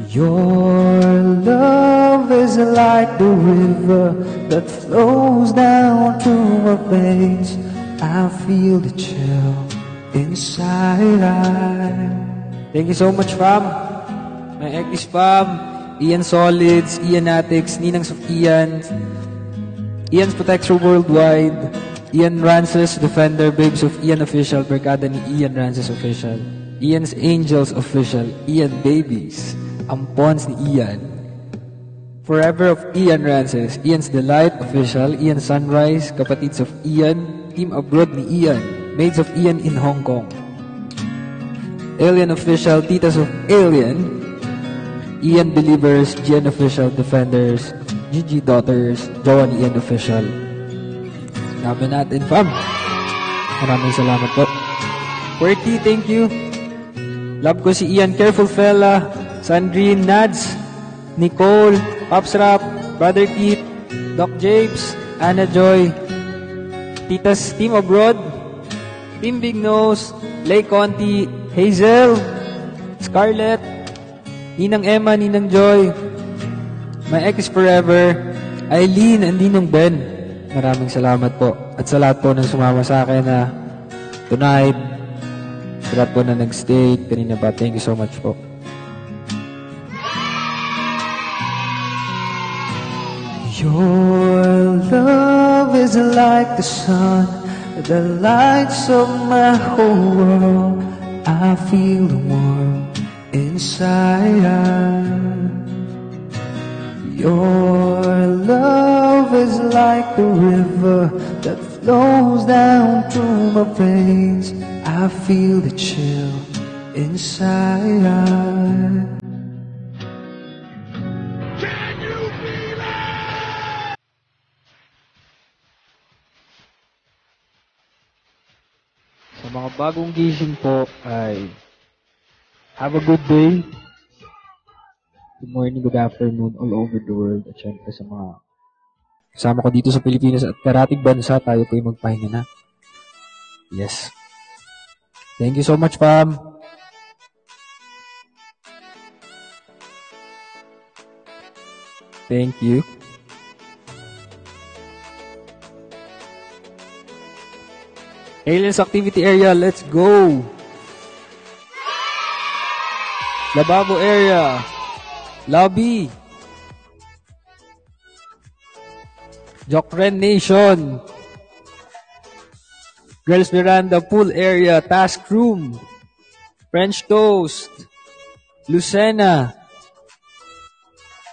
A: Your love is like the river that flows down to my veins. I feel the chill inside. I.
D: Thank you so much, fam. My Ekis fam, Ian Solids, Ian Atix, Ninangs of Ian, Ian's Protector Worldwide, Ian Rances, Defender, Babes of Ian Official, Barkada ni Ian Rances Official, Ian's Angels Official, Ian Babies, Ampons ni Ian, Forever of Ian Rances, Ian's Delight Official, Ian Sunrise, Kapatids of Ian, Team Abroad ni Ian, Maids of Ian in Hong Kong, Alien Official, Titas of Alien, Ian Believers, GN Official, Defenders, GG Daughters, Joan Ian Official. Sabi natin, fam. Maraming salamat po. Qwerty, thank you. Love ko si Ian, Careful Fella, Sandrine, Nads, Nicole, Pops Rap, Brother Keith, Doc Japes, Anna Joy, Titas Team Abroad, Team Big Nose, Lay Conti, Hazel, Scarlett, Ninang Emma, Ninang Joy, My Ex Forever, Eileen, and Ninong Ben. Maraming salamat po. At sa lahat po ng sumama sa akin na tonight, sa lahat po na nag-stay, kanina pa, thank you so much po.
A: Your love is like the sun that lights up my whole world. I feel the warmth
O: inside. Your love is like the river that flows down through my veins. I feel the chill inside.
P: Bagong gising po ay have a good day. Good morning, good afternoon all over the world. At syempre sa mga
A: Kasama ko dito sa Pilipinas at karating bansa, tayo po yung magpahinga na. Yes. Thank you so much, fam. Thank you. Aliens Activity Area, let's go! Lababo Area, Lobby, Jokren Nation, Girls Veranda Pool Area, Task Room, French Toast, Lucena,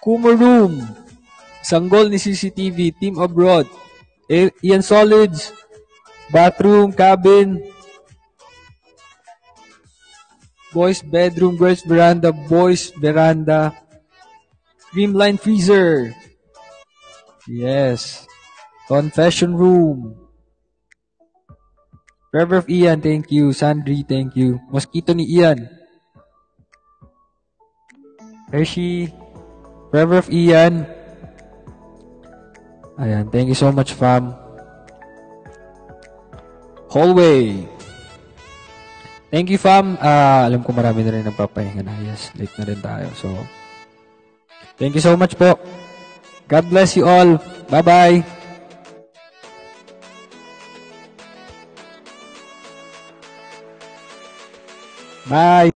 A: Kumo Room, Sanggol ni CCTV, Team Abroad, Ian Solids, Bathroom, Cabin, Boys Bedroom, Girls Veranda, Boys Veranda, Creamline Freezer, Yes. Confession Room. Of Ian, thank you. Sandri, thank you. Mosquito ni Ian. Hershey. Of Ian. Ayan, thank you so much, fam. Hallway. Thank you, fam. Ah, alam ko marami na rin nagpapahinga na. Yes, late na rin tayo. So, thank you so much po. God bless you all. Bye-bye. Bye.